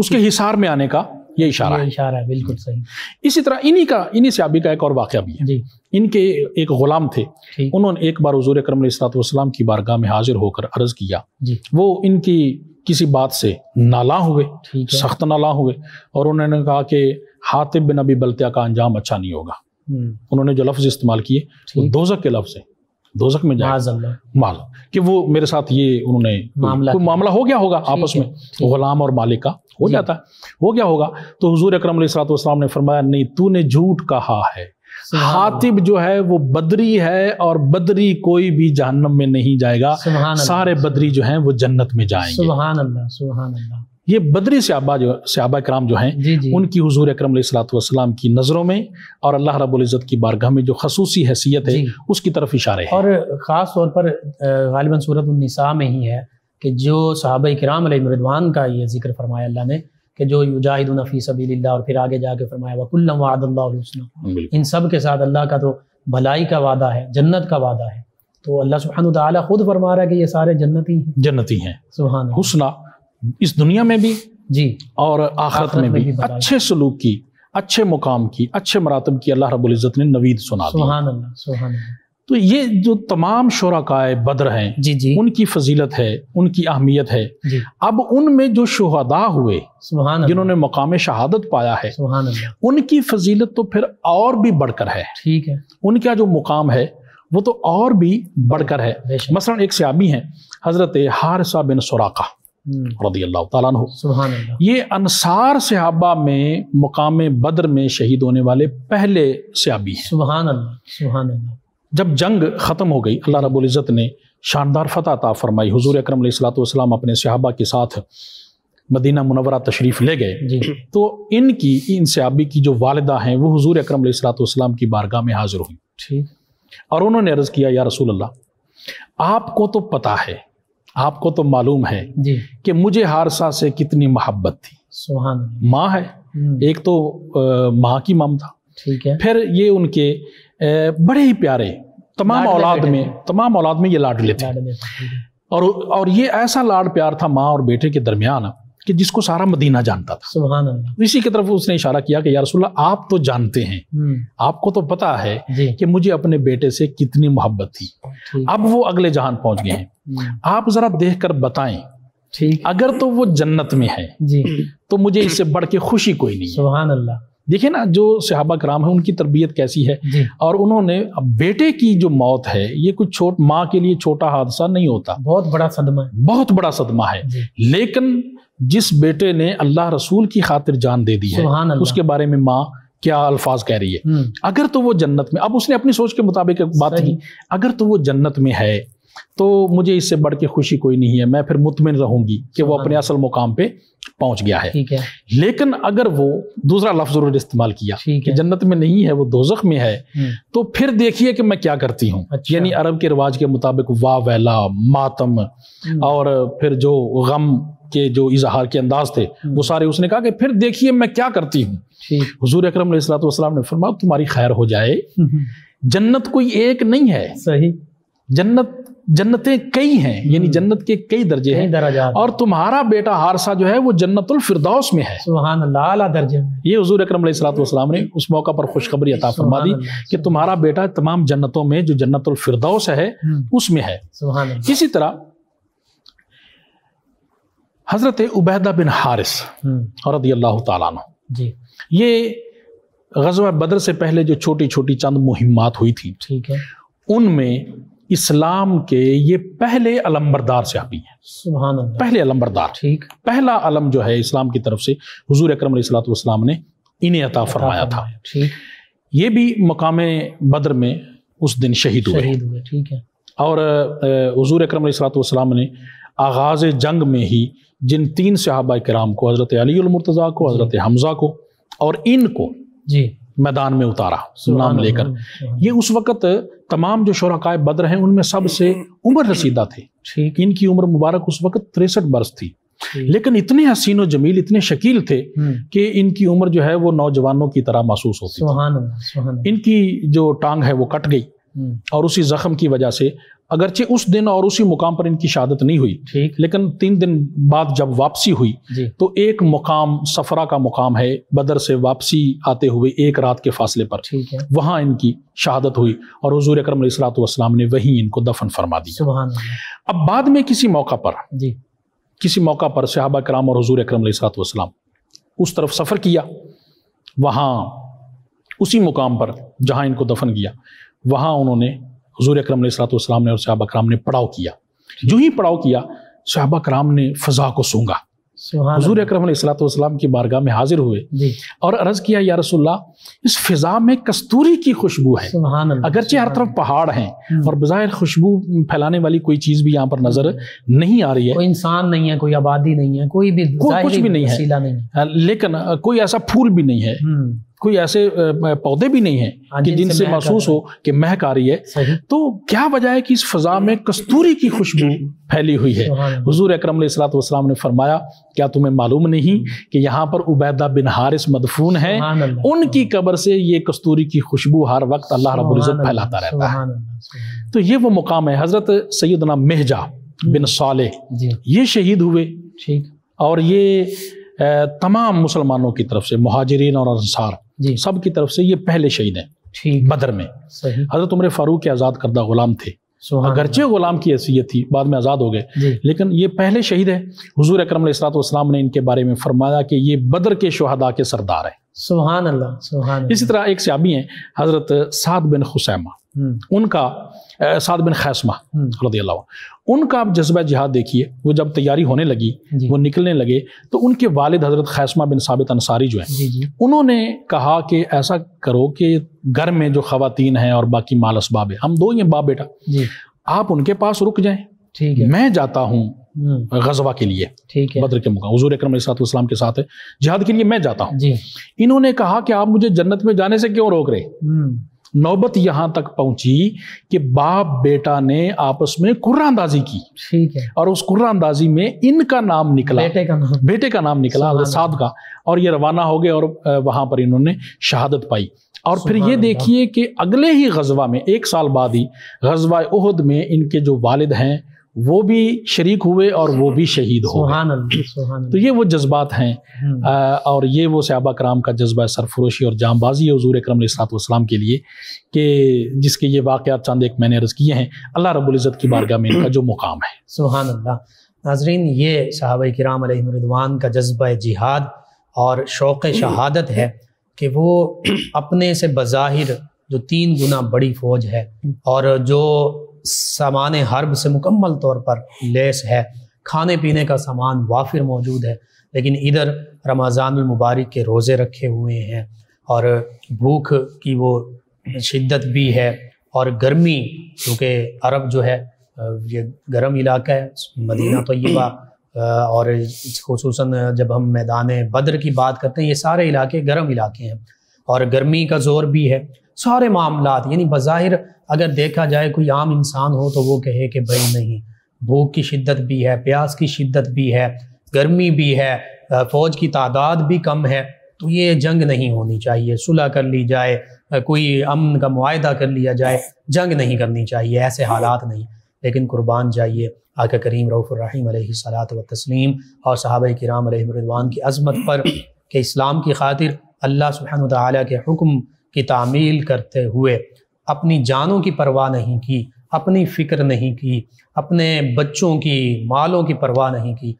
उसके हिसार में आने का ये इशारा ये है। इशारा है बिल्कुल सही। इसी तरह इन्हीं का इन्हीं सहाबी का एक और वाक़ भी है। जी। इनके एक गुलाम थे। उन्होंने एक बार हजूर सलाम की बारगाह में हाजिर होकर अर्ज़ किया। जी। वो इनकी किसी बात से नाला हुए सख्त नाला हुए और उन्होंने कहा कि हातिब बिन अबी बल्तिया का अंजाम अच्छा नहीं होगा। हम्म, उन्होंने जो लफ्ज़ इस्तेमाल किए वो दोजक के लफ्ज़ है। दोजक में जाए माल। कि वो मेरे साथ ये उन्होंने मामला कोई मामला हो गया होगा आपस में? गुलाम और मालिक का हो जाता। है हो गया होगा। तो हुजूर अकरम सलाम ने फरमाया नहीं तूने झूठ कहा है। हातिब जो है वो बदरी है और बदरी कोई भी जहन्नम में नहीं जाएगा। सारे बदरी जो हैं वो जन्नत में जाएँगे। सुभान अल्लाह सुभान अल्लाह। ये बदरी सहाबा जो सहाबा कराम जो हैं जी जी। उनकी हुजूर अकरम सलाम की नज़रों में और अल्लाह रब्बुल इज़्ज़त की बारगाह में जो खसूसी हैसियत है उसकी तरफ़ इशारे हैं। और ख़ास तौर पर गालिबा सूरत उन्निसा में ही है कि जो साहब कराम रिदवान का ये ज़िक्र फरमाया अल्लाह ने कि जो युजाहिदून फ़ी सबीलिल्लाह और फिर आगे जाके फरमाया वकुल्लम इन सब के साथ अल्लाह का तो भलाई का वादा है जन्नत का वादा है। तो अल्लाह सुब्हानहू तआला खुद फरमा रहा है कि ये सारे जन्नती हैं। जन्नती हैं। अल्लाह। हुस्ना इस दुनिया में भी जी। और आखिरत में भी भलाई। अच्छे सलूक की अच्छे मुकाम की अच्छे मरातब की अल्लाह रब्बुल इज़्ज़त ने नवीद सुना दी। सुभान अल्लाह सुभान अल्लाह तो ये जो तमाम शुरकाए बद्र हैं जी जी। उनकी फजीलत है उनकी अहमियत है। अब उनमें जो शुहदा हुए जिन्होंने मकाम शहादत पाया है उनकी फजीलत तो फिर और भी बढ़कर है। ठीक है। उनका जो मुकाम है वो तो और भी बढ़कर है। मसलन एक सयाबी हैं हज़रत हारसा बिन सुराका। रदी अल्लाह अल्लाह ये अंसार सहाबा में मुकाम बद्र में शहीद होने वाले पहले सयाबी हैं। अल्लाह सुभान अल्लाह जब जंग ख़त्म हो गई अल्लाह रब्बुल इज़्ज़त ने शानदार फतह अता फरमाई। हुजूर अकरम सलाम अपने सहाबा के साथ मदीना मुनवरा तशरीफ़ ले गए। तो इनकी इन सहाबी की जो वालदा हैं वो हुजूर अकरम सलाम की बारगाह में हाजिर हुई। ठीक। और उन्होंने अर्ज़ किया या रसूल अल्लाह आपको तो पता है आपको तो मालूम है जी। कि मुझे हारसा से कितनी मोहब्बत थी। सुहान माँ है। हम्म, एक तो माँ की ममता ठीक है। फिर ये उनके बड़े ही प्यारे तमाम औलाद में तमाम औलाद में ये लाड लेते लाडले थे, ठीक। और और ये ऐसा लाड प्यार था माँ और बेटे के दरमियान। कि जिसको सारा मदीना जानता था। इसी की तरफ़ उसने इशारा किया कि या रसूलल्लाह आप तो जानते हैं। हम्म, आपको तो पता है कि मुझे अपने बेटे से कितनी मोहब्बत थी। अब वो अगले जहान पहुँच गए हैं। हम्म, आप जरा देख कर बताएँ ठीक। अगर तो वो जन्नत में है जी। तो मुझे इससे बढ़ के खुशी कोई नहीं सुभान अल्लाह देखिए ना जो सहाबा कराम है उनकी तरबियत कैसी है। और उन्होंने अब बेटे की जो मौत है ये कुछ छोट माँ के लिए छोटा हादसा नहीं होता। बहुत बड़ा सदमा है। बहुत बड़ा सदमा है। लेकिन जिस बेटे ने अल्लाह रसूल की खातिर जान दे दी है उसके बारे में माँ क्या अल्फाज कह रही है? हम्म, अगर तो वो जन्नत में अब उसने अपनी सोच के मुताबिक बात की अगर तो वो जन्नत में है तो मुझे इससे बढ़ के खुशी कोई नहीं है मैं फिर मुतमिन रहूँगी कि वो अपने असल मुकाम पे पहुँच गया है। है। लेकिन अगर वो दूसरा लफ्ज ज़रूर इस्तेमाल किया कि जन्नत में नहीं है वो दोजख में है हम्म, तो फिर देखिए कि मैं क्या करती हूँ। अच्छा। यानी अरब के रिवाज के मुताबिक वाह वैला मातम हम्म, और फिर जो गम के जो इजहार के अंदाज थे वो सारे उसने कहा कि फिर देखिए मैं क्या करती हूँ। हुजूर अकरम सलाम ने फरमाया तुम्हारी खैर हो जाए। हम्म, जन्नत कोई एक नहीं है। सही। जन्नत जन्नतें कई हैं यानी जन्नत के कई दर्जे हैं। और तुम्हारा बेटा हारसा जो है वो जन्नतुल फिरदौस में है। अल्लाह दर्जे। ये हजूर अकरम सलाम ने उस मौका पर खुशखबरी अता फरमा दी कि तुम्हारा बेटा तमाम जन्नतों में जो जन्नतुल फिरदौस है हम्म, उसमें है। इसी तरह हज़रत उबैदा बिन हारिस हम्म, और रदी अल्लाह तआला जी। ये गजवा बदर से पहले जो छोटी छोटी चंद मुहिमात हुई थी ठीक है। उनमें इस्लाम के ये पहले अलम्बरदार सहाबी हैं। सुबहान पहले अलम्बरदार। ठीक। पहला अलम जो है इस्लाम की तरफ़ से हुजूर अकरम सलाम ने इन्हें अता फरमाया था। ठीक। ये भी मकाम बद्र में उस दिन शहीद हुए। शहीद हुए ठीक है। और हुजूर अकरम सलाम ने आगाज़ जंग में ही जिन तीन सहाबा कराम को हज़रत अलीमरतज़ा को हज़रत हमज़ा को और इनको जी। मैदान में उतारा नाम लेकर। ये उस वक़्त तमाम जो शोरकाय बद्र हैं उनमें सबसे उम्र रसीदा थे। ठीक। इनकी उम्र मुबारक उस वक़्त तिरसठ बरस थी। लेकिन इतने हसीन व जमील इतने शकील थे हम्म, कि इनकी उम्र जो है वो नौजवानों की तरह महसूस होती थी। इनकी जो टांग है वो कट गई हम्म, और उसी जख्म की वजह से अगरचे उस दिन और उसी मुकाम पर इनकी शहादत नहीं हुई। ठीक। लेकिन तीन दिन बाद जब वापसी हुई तो एक मुकाम सफरा का मुकाम है बदर से वापसी आते हुए एक रात के फासले पर। ठीक है। वहाँ इनकी शहादत हुई और हजूर अक्रम वसलाम ने वहीं इनको दफन फरमा दिया। अब बाद में किसी मौका पर जी। किसी मौका पर सहाबा कराम और हजूर अक्रम उस तरफ़ सफ़र किया। वहाँ उसी मुकाम पर जहाँ इनको दफन किया वहाँ उन्होंने हजूर अक्रम वसलाम ने और सहाबा कराम ने पड़ाव किया। जो ही पड़ाव किया सहाबा कराम ने फ़ज़ा को सूँगा हजूर अक्रम वसलाम की बारगाह में हाजिर हुए और अर्ज़ किया या रसुल्ला इस फिज़ा में कस्तूरी की खुशबू है। अगरचे हर तरफ़ पहाड़ हैं हम्म। और बज़ाहिर खुशबू फैलाने वाली कोई चीज़ भी यहाँ पर नज़र नहीं आ रही है। कोई इंसान नहीं है कोई आबादी नहीं है कोई भी कोई कुछ भी नहीं है। लेकिन कोई ऐसा फूल भी नहीं है। हम्म, कोई ऐसे पौधे भी नहीं हैं हाँ, कि जिनसे महसूस हो कि महक आ रही है। तो क्या वजह है कि इस फजा में कस्तूरी की खुशबू फैली हुई है? हुजूर अकरम वसलाम ने फरमाया क्या तुम्हें मालूम नहीं कि यहाँ पर उबैदा बिन हारिस मदफून है? उनकी कब्र से ये कस्तूरी की खुशबू हर वक्त अल्लाह रब्बुल इज़्ज़त फैलाता रहता है। तो ये वो मुकाम है हज़रत सैदना मेहजा बिन साले ये शहीद हुए। ठीक। और ये तमाम मुसलमानों की तरफ़ से महाजरीन और अंसार। जी। सब की तरफ़ से ये पहले शहीद हैं ठीक बदर में। हज़रत उम्र फारूक के आज़ाद करदा गुलाम थे। अगरचे गुलाम की हैसियत थी बाद में आज़ाद हो गए। लेकिन ये पहले शहीद है। हजूर अक्रम सलाम ने इनके बारे में फरमाया कि ये बदर के शहदा के सरदार है। सुबहान अल्लाह सुबहान इसी तरह एक सियाबी हैं हज़रत साद बिन खुसैमा। उनका साद बिन खैसमा हम्म, रदी अल्लाह उनका आप जज्बा जिहाद देखिए वो जब तैयारी होने लगी वो निकलने लगे तो उनके वालिद हज़रत खैसमा बिन साबित अंसारी जो हैं उन्होंने कहा कि ऐसा करो कि घर में जो खातन हैं और बाकी माल असबाब है हम दो ही हैं बाप बेटा। आप उनके पास रुक जाएँ। ठीक है। मैं जाता हूँ हम्म, गजवा के लिए ठीक है। बद्र के मुकाम हजूर अक्रम वसलाम के साथ जिहाद के लिए मैं जाता हूँ। इन्होंने कहा कि आप मुझे जन्नत में जाने से क्यों रोक रहे? हम्म, नौबत यहाँ तक पहुँची कि बाप बेटा ने आपस में कुर्रांदाजी की। ठीक है। और उस कुर्रांदाजी में इनका नाम निकला। बेटे का नाम। बेटे का नाम निकला साध साद का। और ये रवाना हो गए और वहाँ पर इन्होंने शहादत पाई। और फिर ये देखिए कि अगले ही गजवा में एक साल बाद ही गजवा उहद में इनके जो वालिद हैं वो भी शरीक हुए और वो भी शहीद हो सुबहान तो ये वो जज्बात हैं। हम्म, और ये वो सहाबा कराम का जज्बा सरफरोशी और जामबाजी है हजूर अक्रम वसलाम के लिए कि जिसके ये वाक़ात चंद एक मैंने अर्ज़ किए हैं अल्लाह रब्बुल इज़्ज़त की बारगाह में इनका जो मुकाम है। सुबहान अल्लाह नाजरीन ये साहब कराम रिदवान का जज्बा जिहाद और शौक़ शहादत है कि वो अपने से बज़ाहिर जो तीन गुना बड़ी फ़ौज है और जो सामान हर्ब से मुकम्मल तौर पर लेस है। खाने पीने का सामान वाफिर मौजूद है, लेकिन इधर रमज़ान मुबारक के रोज़े रखे हुए हैं और भूख की वो शिद्दत भी है और गर्मी, क्योंकि अरब जो है, ये गर्म इलाका है, मदीना तय्यबा और खसूस जब हम मैदान बद्र की बात करते हैं, ये सारे इलाके गर्म इलाके हैं और गर्मी का ज़ोर भी है। सारे मामला यानी बज़ाहिर अगर देखा जाए कोई आम इंसान हो तो वो कहे कि भाई नहीं, भूख की शिद्दत भी है, प्यास की शिद्दत भी है, गर्मी भी है फ़ौज की तादाद भी कम है तो ये जंग नहीं होनी चाहिए। सुलह कर ली जाए कोई अमन का मुआदा कर लिया जाए, जंग नहीं करनी चाहिए, ऐसे हालात नहीं। लेकिन कुर्बान जाइए, आका करीम रऊफ़ुररहीम सलात व तस्लीम, और साहब कराम रिदवान की अजमत पर कि इस्लाम की खातिर अल्लाह सुबहान ताली के हुक्म की तामील करते हुए अपनी जानों की परवाह नहीं की, अपनी फ़िक्र नहीं की, अपने बच्चों की, मालों की परवाह नहीं की,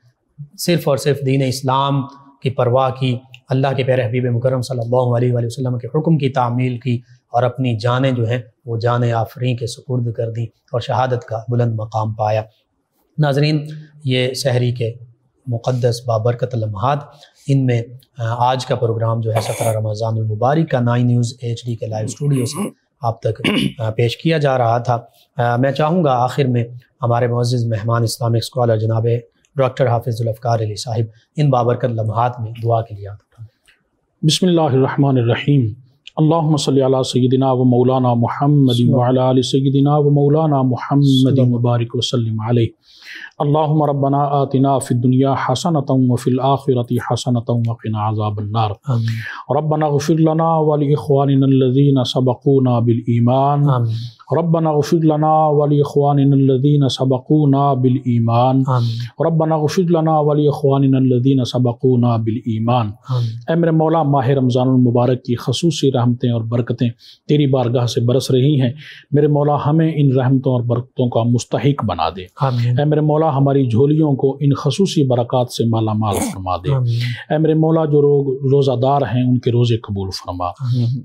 सिर्फ़ और सिर्फ़ दीन इस्लाम की परवाह की, अल्लाह के प्यारे हबीब मुकरम सल्लल्लाहु अलैहि वसल्लम के हुक्म की तामील की और अपनी जानें जो हैं, वो जान आफरी के सुपुर्द कर दी और शहादत का बुलंद मकाम पाया। नाजरीन, ये शहरी के मुक़दस बाबरकत लम्हात इनमें आज का प्रोग्राम जो है सत्रह रमज़ान मुबारक का नाइन न्यूज़ एच डी के लाइव स्टूडियो से आप तक पेश किया जा रहा था। मैं चाहूँगा आखिर में हमारे मोज़ मेहमान इस्लामिक स्कॉलर जनाब डॉक्टर हाफिज़ुल्फ़ार अली साहिब, इन बाबरकत लम्हात में दुआ के लिए आता था बसमीम अल्लाम सैदिना व मौलाना महमद वाल सैदिना व मौलाना महमद मुबारक वसलम अल्लाहुम्मा रब्बना आतिना फिद दुनिया हसनतम व फिल आखिरति हसनतम व क़िना अज़ाबन्नार। रब्बना ग़फिर लना व लि इख़वानिना अल्लज़ीना सबक़ूना बिल ईमान रब्बना ग़फिर लना व लि इख़वानिना अल्लज़ीना सबक़ूना बिल ईमान रब्बना ग़फिर लना व लि इख़वानिना अल्लज़ीना सबक़ूना बिल ईमान ऐ मेरे मौला माह रमज़ानुल की खसूसी रहमतें और बरकतें तेरी बारगाह से बरस रही हैं मेरे मौला हमें इन रहमतों और बरकतों का मुस्तहिक बना दे ऐ मेरे मौला हमारी झोलियों को इन खसूसी बरक़ात से माला माल फरमा दे ऐ मेरे मौला जो लोग रोज़ादार हैं उनके रोज़े कबूल फरमा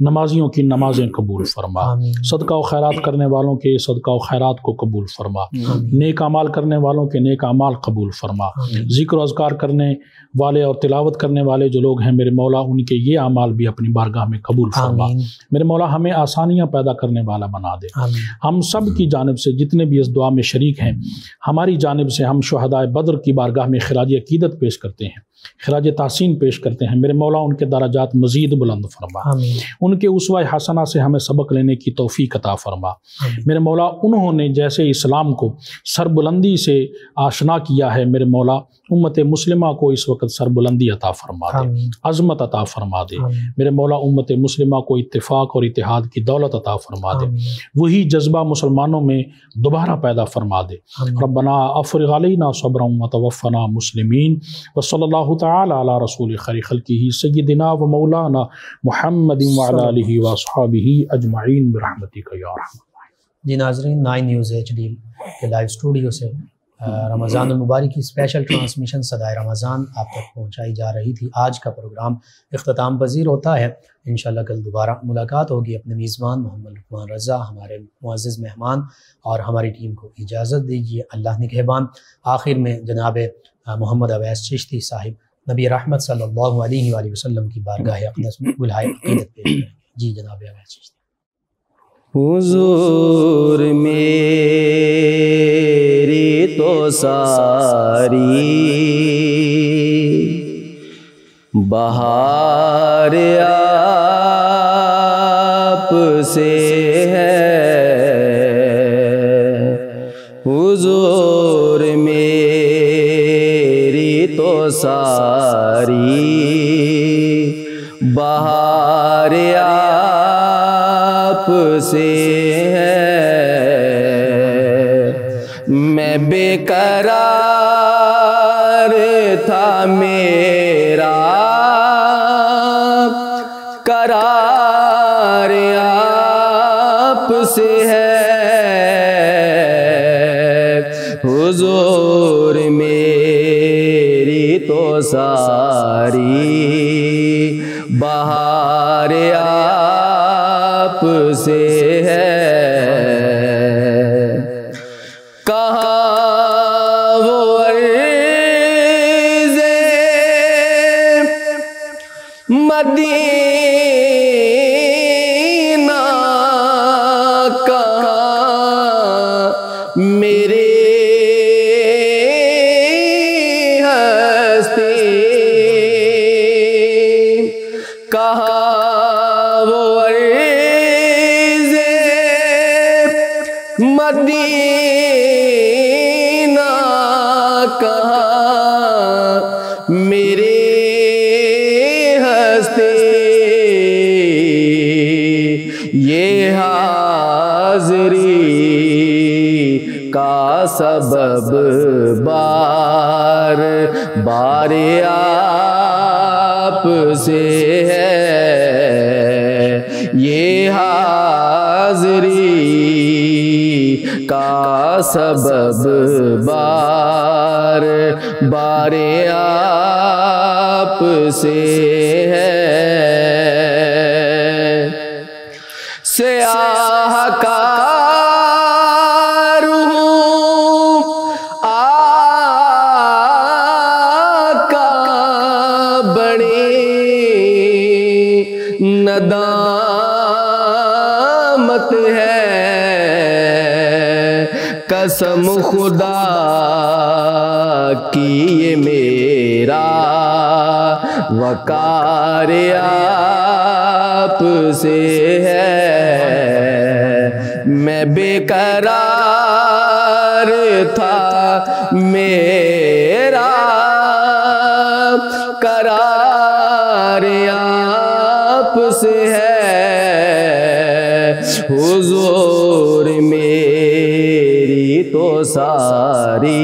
नमाजियों की नमाजें कबूल फरमा सदका खैरात करने वालों के सदका खैरात को कबूल फरमा। नेक अमाल करने वालों के नेक अमाल कबूल फरमा। ज़िक्र अजकार करने वाले और तिलावत करने वाले जो लोग हैं मेरे मौला उनके ये अमाल भी अपनी बारगाह में कबूल फरमा। मेरे मौला हमें आसानियाँ पैदा करने वाला बना दे। हम सब की जानब से जितने भी इस दुआ में शरीक हैं हमारी जानब से हम शहदाय बद्र की बारगाह में खराज अकीदत पेश करते हैं। खराज तहसीन पेश करते हैं। मेरे मौला उनके दराजात मजीद बुलंद फरमा। उनके उसवा हसना से हमें सबक लेने की तोफ़ी अता फरमा। मेरे मौला उन्होंने जैसे इस्लाम को सरबुलंदी से आशना किया है मेरे मौला उम्मत मुस्लिमा को इस वक्त सरबुलंदी अता फरमा दे। अजमत अता फरमा दे। मेरे मौला उम्मत मुस्लिमा को इतफ़ाक़ और इतिहाद की दौलत अता फरमा दे। वही जज्बा मुसलमानों में दोबारा पैदा फरमा दे। रबना अफ़रना सब्र तवफ़ना मुसलिमीन। तला रसूल खरी खलकी सैदिना व मौलाना महमद वसहाबी अजमाइन बरहमती का जी नाजरीन nine news H D live live studio से रमज़ान मुबारक की स्पेशल ट्रांसमिशन सदाए रमज़ान आप तक पहुँचाई जा रही थी। आज का प्रोग्राम अख्ताम पजीर होता है। इन कल दोबारा मुलाकात होगी अपने मेज़बान मोहम्मद लुकमान रज़ा, हमारे मुआज़ मेहमान और हमारी टीम को इजाज़त दीजिए। अल्लाह निगहबान आखिर में जनाब मोहम्मद अवैस चिश्ती साहिब, नबी रहमत सल्लल्लाहु अलैहि वसल्लम की बारगाह अकदस में बुलाए। जी जनाब अवैस चिश्ती। हुजूर मेरी तो सारी। बहार आप से है तो सारी। बहार से है। मैं बेकरार था मेरा। करार आप से है। हुजूर मेरी तो सारी से मदीना कहाँ मेरे हस्ते। ये हाजरी का सबब बार बार आप से है। ये हाजरी का सबब बार बारे आप से है। कसम खुदा की ये मेरा। वकार आप से है। मैं बेकरार था। मेरा सारी।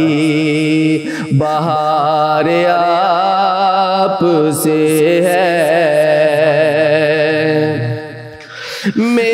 बहार आप से है। मेरे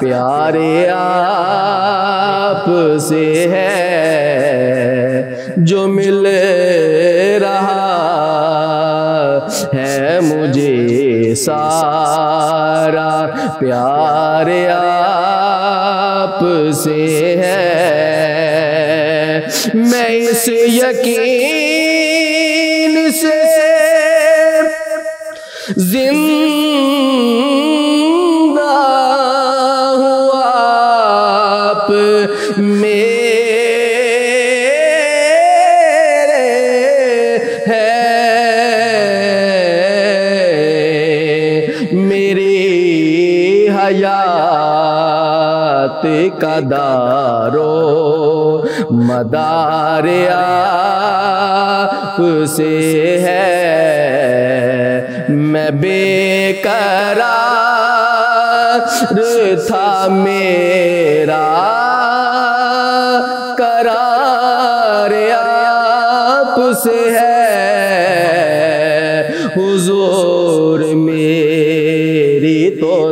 प्यारे आप से है जो मिल रहा है मुझे सारा। प्यार आप से है। मैं इस यकीन से ज़िंदा का दारो मदार से है। मैं बेकरार था मेरा। करार आप से है।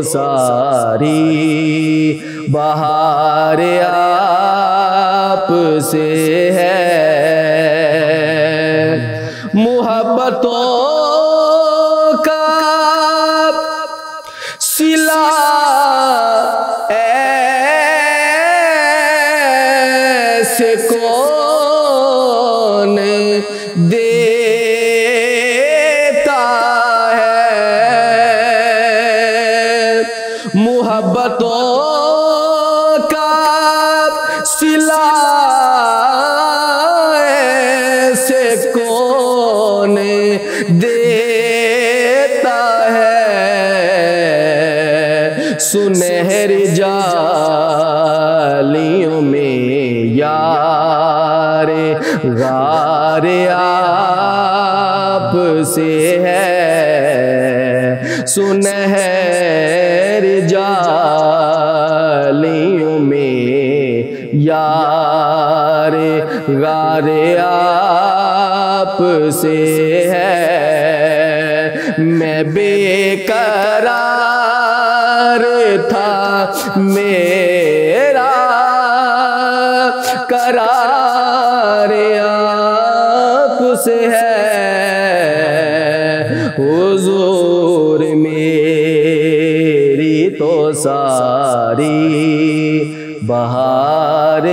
सारी बहार आप से है। मोहब्बतों सुनहर जालियों में यार गारे आप से है। मैं बेकरार था मेरा करा सारी बहार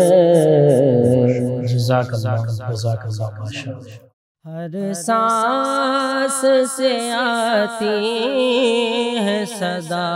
है। जज़ाकल्लाह माशाअल्लाह हर सांस से आती है सदा।